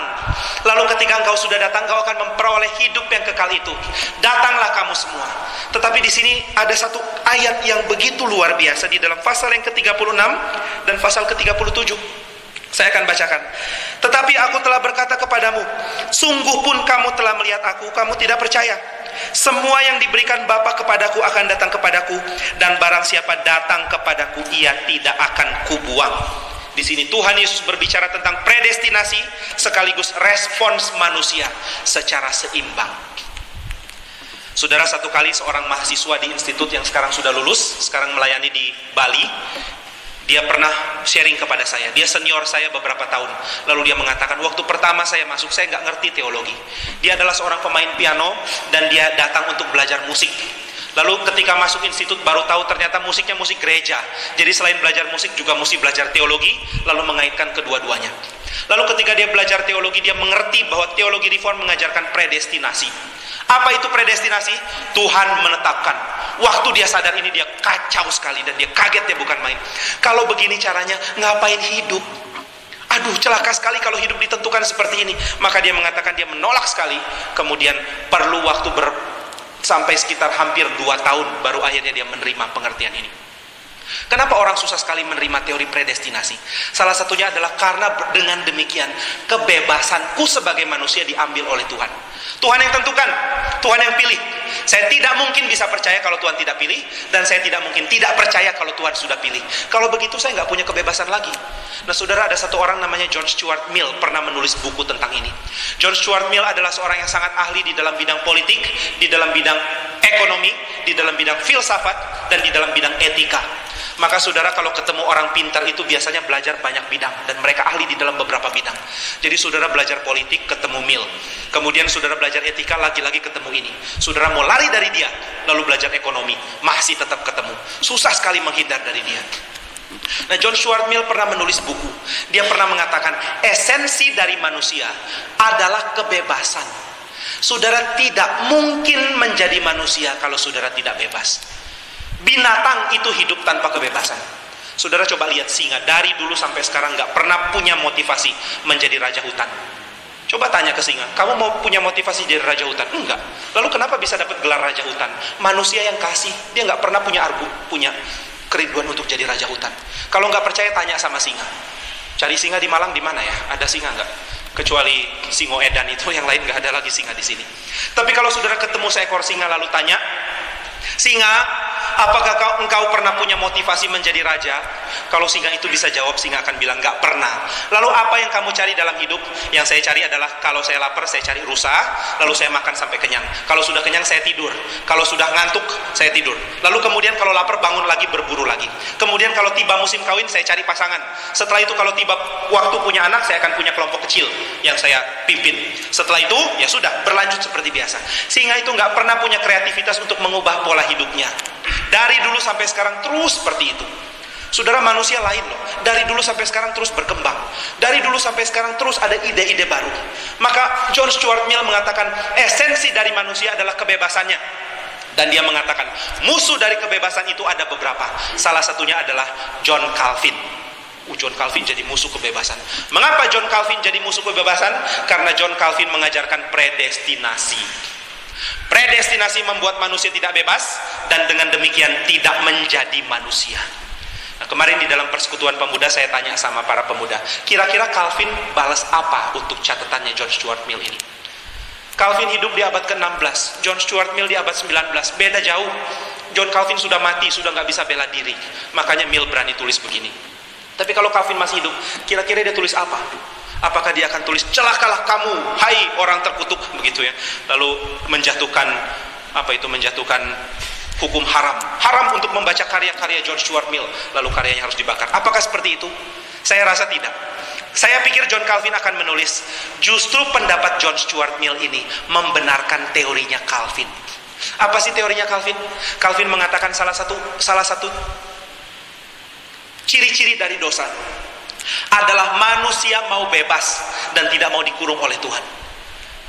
Lalu ketika engkau sudah datang, engkau akan memperoleh hidup yang kekal itu. Datanglah kamu semua. Tetapi di sini ada satu ayat yang begitu luar biasa di dalam pasal yang ke-36 dan pasal ke-37. Saya akan bacakan. Tetapi aku telah berkata kepadamu, sungguh pun kamu telah melihat aku, kamu tidak percaya. Semua yang diberikan Bapa kepadaku akan datang kepadaku dan barang siapa datang kepadaku ia tidak akan kubuang. Di sini Tuhan Yesus berbicara tentang predestinasi sekaligus respons manusia secara seimbang. Saudara satu kali seorang mahasiswa di institut yang sekarang sudah lulus, sekarang melayani di Bali, dia pernah sharing kepada saya. Dia senior saya beberapa tahun. Lalu dia mengatakan, waktu pertama saya masuk, saya nggak ngerti teologi. Dia adalah seorang pemain piano dan dia datang untuk belajar musik. Lalu ketika masuk institut baru tahu ternyata musiknya musik gereja. Jadi selain belajar musik juga mesti belajar teologi, lalu mengaitkan kedua-duanya. Lalu ketika dia belajar teologi, dia mengerti bahwa teologi reform mengajarkan predestinasi. Apa itu predestinasi? Tuhan menetapkan. Waktu dia sadar ini dia kacau sekali dan dia kaget dia bukan main. Kalau begini caranya, ngapain hidup? Aduh, celaka sekali kalau hidup ditentukan seperti ini. Maka dia mengatakan dia menolak sekali. Kemudian perlu waktu ber, sampai sekitar hampir dua tahun baru akhirnya dia menerima pengertian ini. Kenapa orang susah sekali menerima teori predestinasi? Salah satunya adalah karena dengan demikian kebebasanku sebagai manusia diambil oleh Tuhan. Tuhan yang tentukan, Tuhan yang pilih. Saya tidak mungkin bisa percaya kalau Tuhan tidak pilih, dan saya tidak mungkin tidak percaya kalau Tuhan sudah pilih. Kalau begitu saya nggak punya kebebasan lagi. Nah saudara ada satu orang namanya John Stuart Mill pernah menulis buku tentang ini. John Stuart Mill adalah seorang yang sangat ahli di dalam bidang politik, di dalam bidang ekonomi, di dalam bidang filsafat, dan di dalam bidang etika. Maka saudara kalau ketemu orang pintar itu biasanya belajar banyak bidang dan mereka ahli di dalam beberapa bidang. Jadi saudara belajar politik ketemu mil. Kemudian saudara belajar etika lagi-lagi ketemu ini. Saudara mau lari dari dia lalu belajar ekonomi masih tetap ketemu. Susah sekali menghindar dari dia. Nah John Stuart Mill pernah menulis buku. Dia pernah mengatakan esensi dari manusia adalah kebebasan. Saudara tidak mungkin menjadi manusia kalau saudara tidak bebas. Binatang itu hidup tanpa kebebasan. Saudara coba lihat singa dari dulu sampai sekarang nggak pernah punya motivasi menjadi raja hutan. Coba tanya ke singa, kamu mau punya motivasi jadi raja hutan? Enggak. Lalu kenapa bisa dapat gelar raja hutan? Manusia yang kasih, dia nggak pernah punya argu, punya keriduan untuk jadi raja hutan. Kalau nggak percaya tanya sama singa. Cari singa di Malang di mana ya? Ada singa nggak? Kecuali singo edan itu, yang lain nggak ada lagi singa di sini. Tapi kalau saudara ketemu seekor singa lalu tanya, singa apakah kau, engkau pernah punya motivasi menjadi raja? Kalau singa itu bisa jawab, singa akan bilang nggak pernah. Lalu apa yang kamu cari dalam hidup? Yang saya cari adalah kalau saya lapar saya cari rusa, lalu saya makan sampai kenyang. Kalau sudah kenyang saya tidur. Kalau sudah ngantuk saya tidur. Lalu kemudian kalau lapar bangun lagi berburu lagi. Kemudian kalau tiba musim kawin saya cari pasangan. Setelah itu kalau tiba waktu punya anak saya akan punya kelompok kecil yang saya pimpin. Setelah itu ya sudah berlanjut seperti biasa. Singa itu nggak pernah punya kreativitas untuk mengubah pola hidupnya. Dari dulu sampai sekarang terus seperti itu. Saudara manusia lain loh. Dari dulu sampai sekarang terus berkembang. Dari dulu sampai sekarang terus ada ide-ide baru. Maka John Stuart Mill mengatakan esensi dari manusia adalah kebebasannya. Dan dia mengatakan musuh dari kebebasan itu ada beberapa. Salah satunya adalah John Calvin. Uh, John Calvin jadi musuh kebebasan. Mengapa John Calvin jadi musuh kebebasan? Karena John Calvin mengajarkan predestinasi. Predestinasi membuat manusia tidak bebas dan dengan demikian tidak menjadi manusia. Nah, kemarin di dalam persekutuan pemuda saya tanya sama para pemuda, kira-kira Calvin balas apa untuk catatannya John Stuart Mill ini? Calvin hidup di abad ke-16, John Stuart Mill di abad 19, beda jauh. John Calvin sudah mati, sudah nggak bisa bela diri. Makanya Mill berani tulis begini. Tapi kalau Calvin masih hidup, kira-kira dia tulis apa? Apakah dia akan tulis celakalah kamu, hai orang terkutuk begitu ya? Lalu menjatuhkan apa itu menjatuhkan hukum haram. Haram untuk membaca karya-karya George Stuart Mill, lalu karyanya harus dibakar. Apakah seperti itu? Saya rasa tidak. Saya pikir John Calvin akan menulis, justru pendapat John Stuart Mill ini membenarkan teorinya Calvin. Apa sih teorinya Calvin? Calvin mengatakan salah satu salah satu ciri-ciri dari dosa adalah manusia mau bebas dan tidak mau dikurung oleh Tuhan.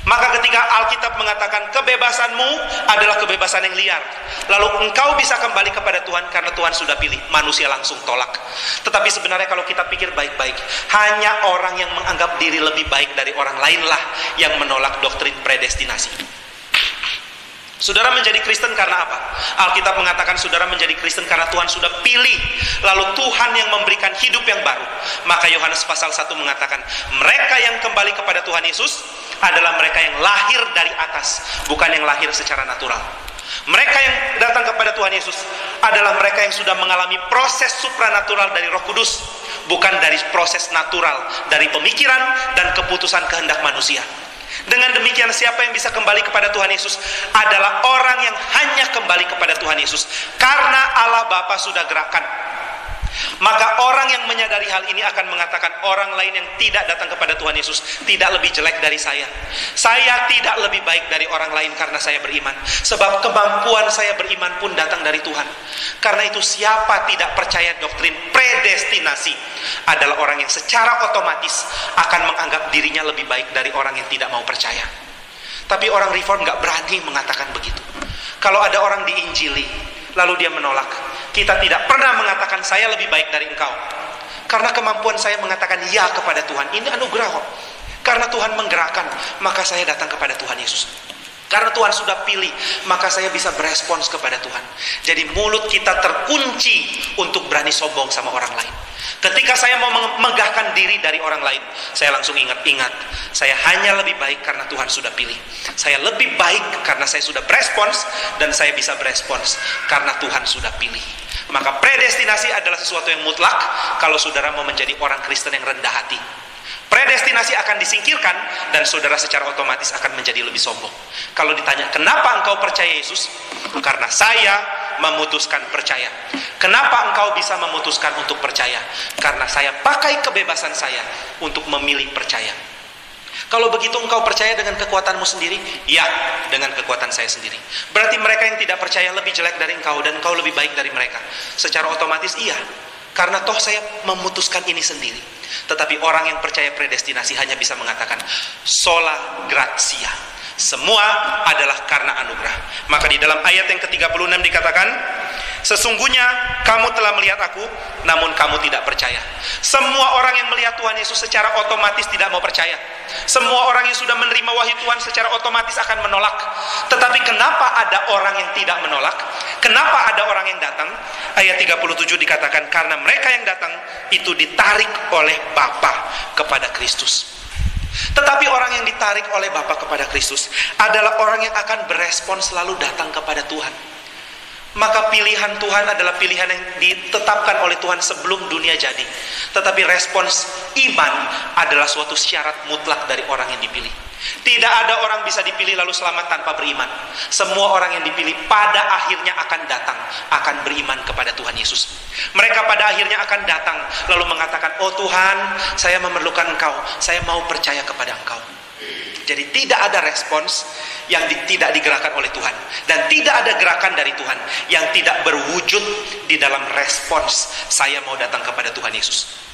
Maka ketika Alkitab mengatakan kebebasanmu adalah kebebasan yang liar. Lalu engkau bisa kembali kepada Tuhan karena Tuhan sudah pilih. Manusia langsung tolak. Tetapi sebenarnya kalau kita pikir baik-baik. Hanya orang yang menganggap diri lebih baik dari orang lainlah yang menolak doktrin predestinasi. Saudara menjadi Kristen karena apa? Alkitab mengatakan saudara menjadi Kristen karena Tuhan sudah pilih. Lalu Tuhan yang memberikan hidup yang baru. Maka Yohanes pasal 1 mengatakan, mereka yang kembali kepada Tuhan Yesus adalah mereka yang lahir dari atas, bukan yang lahir secara natural. Mereka yang datang kepada Tuhan Yesus adalah mereka yang sudah mengalami proses supranatural dari Roh Kudus, bukan dari proses natural dari pemikiran dan keputusan kehendak manusia. Dengan demikian siapa yang bisa kembali kepada Tuhan Yesus adalah orang yang hanya kembali kepada Tuhan Yesus. Karena Allah Bapa sudah gerakkan maka orang yang menyadari hal ini akan mengatakan orang lain yang tidak datang kepada Tuhan Yesus tidak lebih jelek dari saya. Saya tidak lebih baik dari orang lain karena saya beriman. Sebab kemampuan saya beriman pun datang dari Tuhan. Karena itu siapa tidak percaya doktrin predestinasi adalah orang yang secara otomatis akan menganggap dirinya lebih baik dari orang yang tidak mau percaya. Tapi orang reform nggak berani mengatakan begitu. Kalau ada orang diinjili, lalu dia menolak, kita tidak pernah mengatakan saya lebih baik dari engkau. Karena kemampuan saya mengatakan ya kepada Tuhan. Ini anugerah. Karena Tuhan menggerakkan, maka saya datang kepada Tuhan Yesus. Karena Tuhan sudah pilih, maka saya bisa berespons kepada Tuhan. Jadi mulut kita terkunci untuk berani sombong sama orang lain. Ketika saya mau megahkan diri dari orang lain, saya langsung ingat-ingat, saya hanya lebih baik karena Tuhan sudah pilih. Saya lebih baik karena saya sudah berespons dan saya bisa berespons karena Tuhan sudah pilih. Maka predestinasi adalah sesuatu yang mutlak kalau saudara mau menjadi orang Kristen yang rendah hati. Predestinasi akan disingkirkan dan saudara secara otomatis akan menjadi lebih sombong. Kalau ditanya, kenapa engkau percaya Yesus? Karena saya memutuskan percaya. Kenapa engkau bisa memutuskan untuk percaya? Karena saya pakai kebebasan saya untuk memilih percaya. Kalau begitu engkau percaya dengan kekuatanmu sendiri? Ya, dengan kekuatan saya sendiri. Berarti mereka yang tidak percaya lebih jelek dari engkau dan engkau lebih baik dari mereka. Secara otomatis iya. Karena toh saya memutuskan ini sendiri. Tetapi orang yang percaya predestinasi hanya bisa mengatakan sola gratia. Semua adalah karena anugerah. Maka di dalam ayat yang ke-36 dikatakan Sesungguhnya kamu telah melihat aku, namun kamu tidak percaya. Semua orang yang melihat Tuhan Yesus secara otomatis tidak mau percaya. Semua orang yang sudah menerima wahyu Tuhan secara otomatis akan menolak. Tetapi kenapa ada orang yang tidak menolak? Kenapa ada orang yang datang? Ayat 37 dikatakan karena mereka yang datang itu ditarik oleh Bapa kepada Kristus. Tetapi orang yang ditarik oleh Bapa kepada Kristus adalah orang yang akan berespon selalu datang kepada Tuhan. Maka pilihan Tuhan adalah pilihan yang ditetapkan oleh Tuhan sebelum dunia jadi. Tetapi respons iman adalah suatu syarat mutlak dari orang yang dipilih. Tidak ada orang bisa dipilih lalu selamat tanpa beriman. Semua orang yang dipilih pada akhirnya akan datang, akan beriman kepada Tuhan Yesus. Mereka pada akhirnya akan datang lalu mengatakan, "Oh Tuhan, saya memerlukan Engkau, saya mau percaya kepada Engkau." Jadi tidak ada respons yang di, tidak digerakkan oleh Tuhan dan tidak ada gerakan dari Tuhan yang tidak berwujud di dalam respons saya mau datang kepada Tuhan Yesus.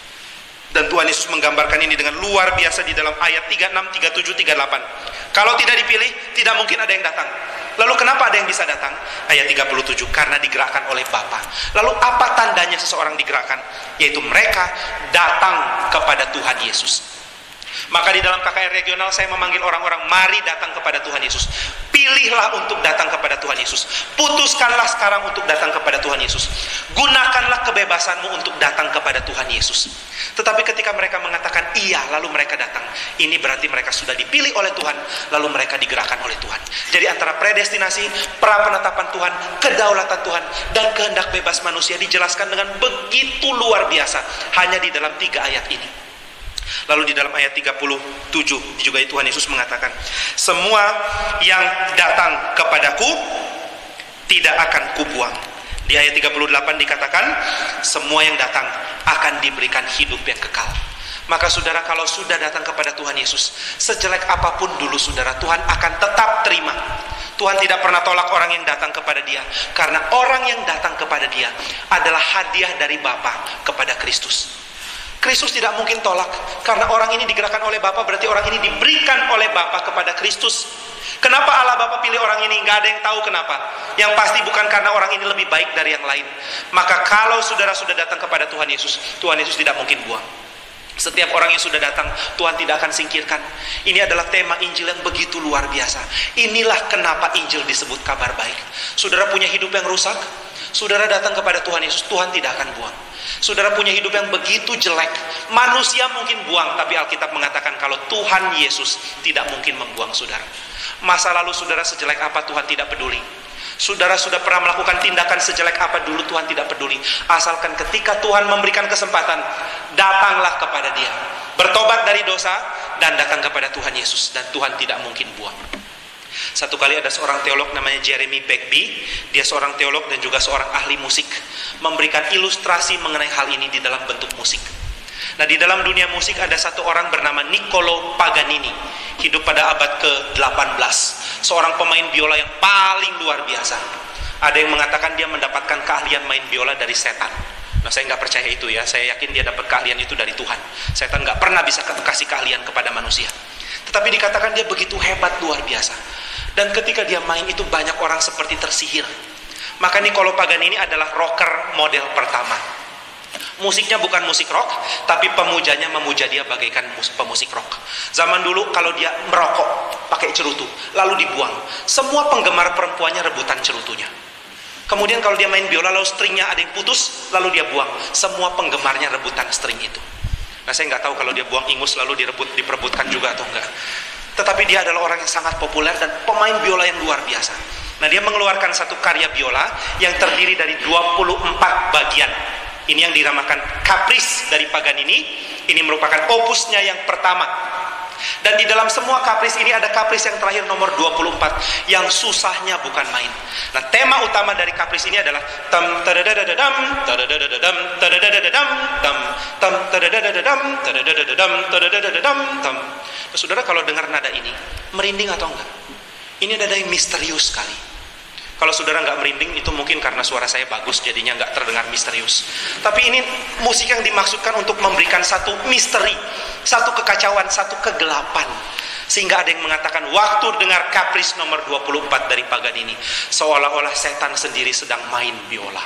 Dan Tuhan Yesus menggambarkan ini dengan luar biasa di dalam ayat 36, 37, 38. Kalau tidak dipilih, tidak mungkin ada yang datang. Lalu kenapa ada yang bisa datang? Ayat 37, karena digerakkan oleh Bapa. Lalu apa tandanya seseorang digerakkan? Yaitu mereka datang kepada Tuhan Yesus. Maka di dalam KKR regional saya memanggil orang-orang mari datang kepada Tuhan Yesus. Pilihlah untuk datang kepada Tuhan Yesus. Putuskanlah sekarang untuk datang kepada Tuhan Yesus. Gunakanlah kebebasanmu untuk datang kepada Tuhan Yesus. Tetapi ketika mereka mengatakan iya lalu mereka datang, ini berarti mereka sudah dipilih oleh Tuhan, lalu mereka digerakkan oleh Tuhan. Jadi antara predestinasi, pra penetapan Tuhan, kedaulatan Tuhan dan kehendak bebas manusia dijelaskan dengan begitu luar biasa hanya di dalam tiga ayat ini. Lalu di dalam ayat 37 juga Tuhan Yesus mengatakan, "Semua yang datang kepadaku tidak akan kubuang." Di ayat 38 dikatakan, "Semua yang datang akan diberikan hidup yang kekal." Maka saudara kalau sudah datang kepada Tuhan Yesus, sejelek apa pun dulu saudara, Tuhan akan tetap terima. Tuhan tidak pernah tolak orang yang datang kepada dia karena orang yang datang kepada dia adalah hadiah dari Bapa kepada Kristus. Kristus tidak mungkin tolak karena orang ini digerakkan oleh Bapa berarti orang ini diberikan oleh Bapa kepada Kristus. Kenapa Allah Bapa pilih orang ini? Nggak ada yang tahu kenapa. Yang pasti bukan karena orang ini lebih baik dari yang lain. Maka kalau saudara sudah datang kepada Tuhan Yesus, Tuhan Yesus tidak mungkin buang. Setiap orang yang sudah datang, Tuhan tidak akan singkirkan. Ini adalah tema Injil yang begitu luar biasa. Inilah kenapa Injil disebut kabar baik. Saudara punya hidup yang rusak, saudara datang kepada Tuhan Yesus, Tuhan tidak akan buang. Saudara punya hidup yang begitu jelek. Manusia mungkin buang, tapi Alkitab mengatakan kalau Tuhan Yesus tidak mungkin membuang saudara. Masa lalu saudara sejelek apa Tuhan tidak peduli. Saudara sudah pernah melakukan tindakan sejelek apa dulu Tuhan tidak peduli. Asalkan ketika Tuhan memberikan kesempatan, datanglah kepada dia. Bertobat dari dosa dan datang kepada Tuhan Yesus. Dan Tuhan tidak mungkin buang. Satu kali ada seorang teolog namanya Jeremy Begbie, dia seorang teolog dan juga seorang ahli musik, memberikan ilustrasi mengenai hal ini di dalam bentuk musik. Nah, di dalam dunia musik ada satu orang bernama Niccolo Paganini, hidup pada abad ke-18, seorang pemain biola yang paling luar biasa. Ada yang mengatakan dia mendapatkan keahlian main biola dari setan. Nah, saya nggak percaya itu ya. Saya yakin dia dapat keahlian itu dari Tuhan. Setan nggak pernah bisa kasih keahlian kepada manusia. Tetapi dikatakan dia begitu hebat luar biasa. Dan ketika dia main itu banyak orang seperti tersihir. Maka Niccolo Paganini adalah rocker model pertama. Musiknya bukan musik rock, tapi pemujanya memuja dia bagaikan pemusik rock. Zaman dulu kalau dia merokok pakai cerutu, lalu dibuang. Semua penggemar perempuannya rebutan cerutunya. Kemudian kalau dia main biola lalu stringnya ada yang putus, lalu dia buang. Semua penggemarnya rebutan string itu. Nah saya nggak tahu kalau dia buang ingus lalu direbut diperebutkan juga atau enggak. Tetapi dia adalah orang yang sangat populer dan pemain biola yang luar biasa. Nah, dia mengeluarkan satu karya biola yang terdiri dari 24 bagian. Ini yang dinamakan Caprice dari Paganini. Ini merupakan opusnya yang pertama. Dan di dalam semua kapris ini ada kapris yang terakhir nomor 24 yang susahnya bukan main. Nah, tema utama dari kapris ini adalah tam tadadadadam tadadadadam tadadadadam tam tam tadadadadam tadadadadam tadadadadam tam. Saudara kalau dengar nada ini, merinding atau enggak? Ini nada yang misterius sekali. Kalau saudara nggak merinding itu mungkin karena suara saya bagus jadinya nggak terdengar misterius. Tapi ini musik yang dimaksudkan untuk memberikan satu misteri, satu kekacauan, satu kegelapan. Sehingga ada yang mengatakan waktu dengar kapris nomor 24 dari Paganini seolah-olah setan sendiri sedang main biola.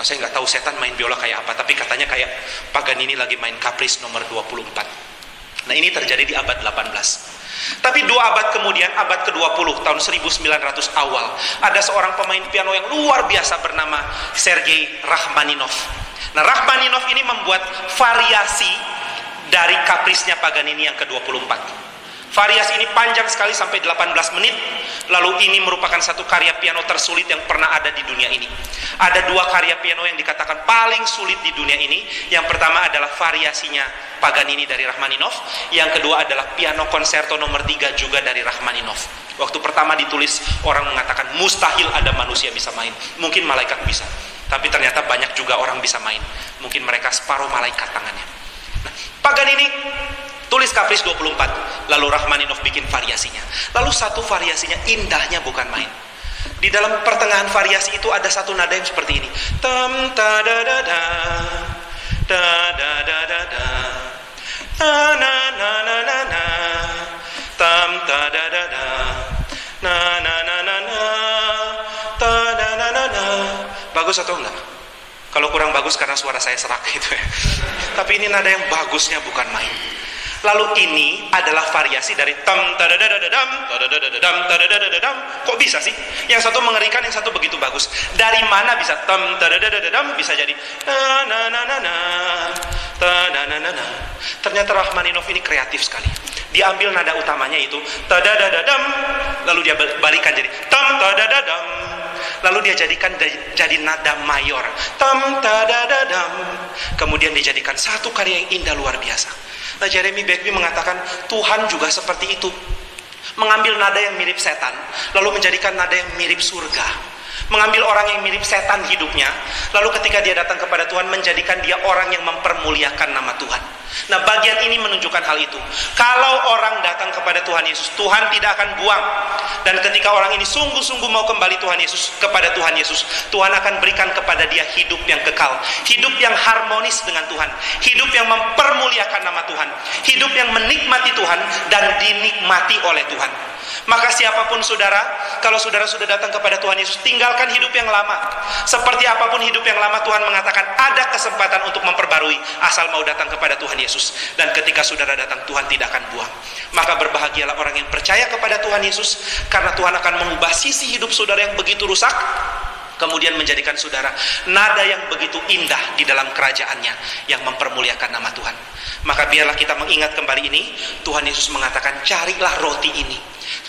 Nah, saya nggak tahu setan main biola kayak apa, tapi katanya kayak Paganini lagi main kapris nomor 24. Nah ini terjadi di abad 18. Tapi dua abad kemudian, abad ke-20, tahun 1900 awal, ada seorang pemain piano yang luar biasa bernama Sergei Rachmaninov. Nah, Rachmaninov ini membuat variasi dari kaprisnya Paganini yang ke-24. Variasi ini panjang sekali sampai 18 menit. Lalu ini merupakan satu karya piano tersulit yang pernah ada di dunia ini. Ada dua karya piano yang dikatakan paling sulit di dunia ini. Yang pertama adalah variasinya Paganini dari Rachmaninov. Yang kedua adalah piano konserto nomor 3 juga dari Rachmaninov. Waktu pertama ditulis orang mengatakan mustahil ada manusia bisa main. Mungkin malaikat bisa. Tapi ternyata banyak juga orang bisa main. Mungkin mereka separuh malaikat tangannya. Nah, Paganini Tulis Kapris 24. Lalu Rahmaninov bikin variasinya. Lalu satu variasinya indahnya bukan main. Di dalam pertengahan variasi itu ada satu nada yang seperti ini. Tam ta da da da. Da da da da da. Na na na na na na. Tam ta da da da. Na na na na na. Ta da na na na. Bagus atau enggak? Kalau kurang bagus karena suara saya serak gitu ya. Tapi ini nada yang bagusnya bukan main. Lalu ini adalah variasi dari tam tadadadadam tadadadadam tadadadadam. Kok bisa sih? Yang satu mengerikan, yang satu begitu bagus. Dari mana bisa tam tadadadadam bisa jadi na na na na ta na na na na. Ternyata Rahmaninov ini kreatif sekali. Dia ambil nada utamanya itu tadadadadam lalu dia balikan jadi tam tadadadam lalu dia jadikan jadi nada mayor. Tam tadadadam kemudian dijadikan satu karya yang indah luar biasa. Nah Jeremy Begbie mengatakan Tuhan juga seperti itu. Mengambil nada yang mirip setan, lalu menjadikan nada yang mirip surga mengambil orang yang mirip setan hidupnya, lalu ketika dia datang kepada Tuhan menjadikan dia orang yang mempermuliakan nama Tuhan. Nah, bagian ini menunjukkan hal itu. Kalau orang datang kepada Tuhan Yesus, Tuhan tidak akan buang. Dan ketika orang ini sungguh-sungguh mau kembali Tuhan Yesus kepada Tuhan Yesus, Tuhan akan berikan kepada dia hidup yang kekal, hidup yang harmonis dengan Tuhan, hidup yang mempermuliakan nama Tuhan, hidup yang menikmati Tuhan dan dinikmati oleh Tuhan. Maka siapa pun saudara, kalau saudara sudah datang kepada Tuhan Yesus, tinggalkan hidup yang lama. Seperti apa pun hidup yang lama, Tuhan mengatakan ada kesempatan untuk memperbarui asal mau datang kepada Tuhan Yesus. Dan ketika saudara datang, Tuhan tidak akan buang. Maka berbahagialah orang yang percaya kepada Tuhan Yesus, karena Tuhan akan mengubah sisi hidup saudara yang begitu rusak kemudian menjadikan saudara nada yang begitu indah di dalam kerajaannya yang mempermuliakan nama Tuhan. Maka biarlah kita mengingat kembali ini, Tuhan Yesus mengatakan carilah roti ini.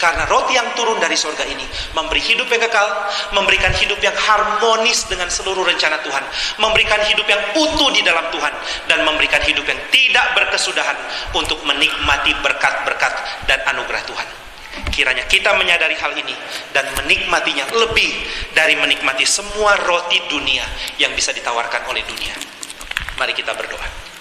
Karena roti yang turun dari sorga ini memberi hidup yang kekal, memberikan hidup yang harmonis dengan seluruh rencana Tuhan, memberikan hidup yang utuh di dalam Tuhan, dan memberikan hidup yang tidak berkesudahan untuk menikmati berkat-berkat dan anugerah Tuhan. Kiranya kita menyadari hal ini dan menikmatinya lebih dari menikmati semua roti dunia yang bisa ditawarkan oleh dunia. Mari kita berdoa.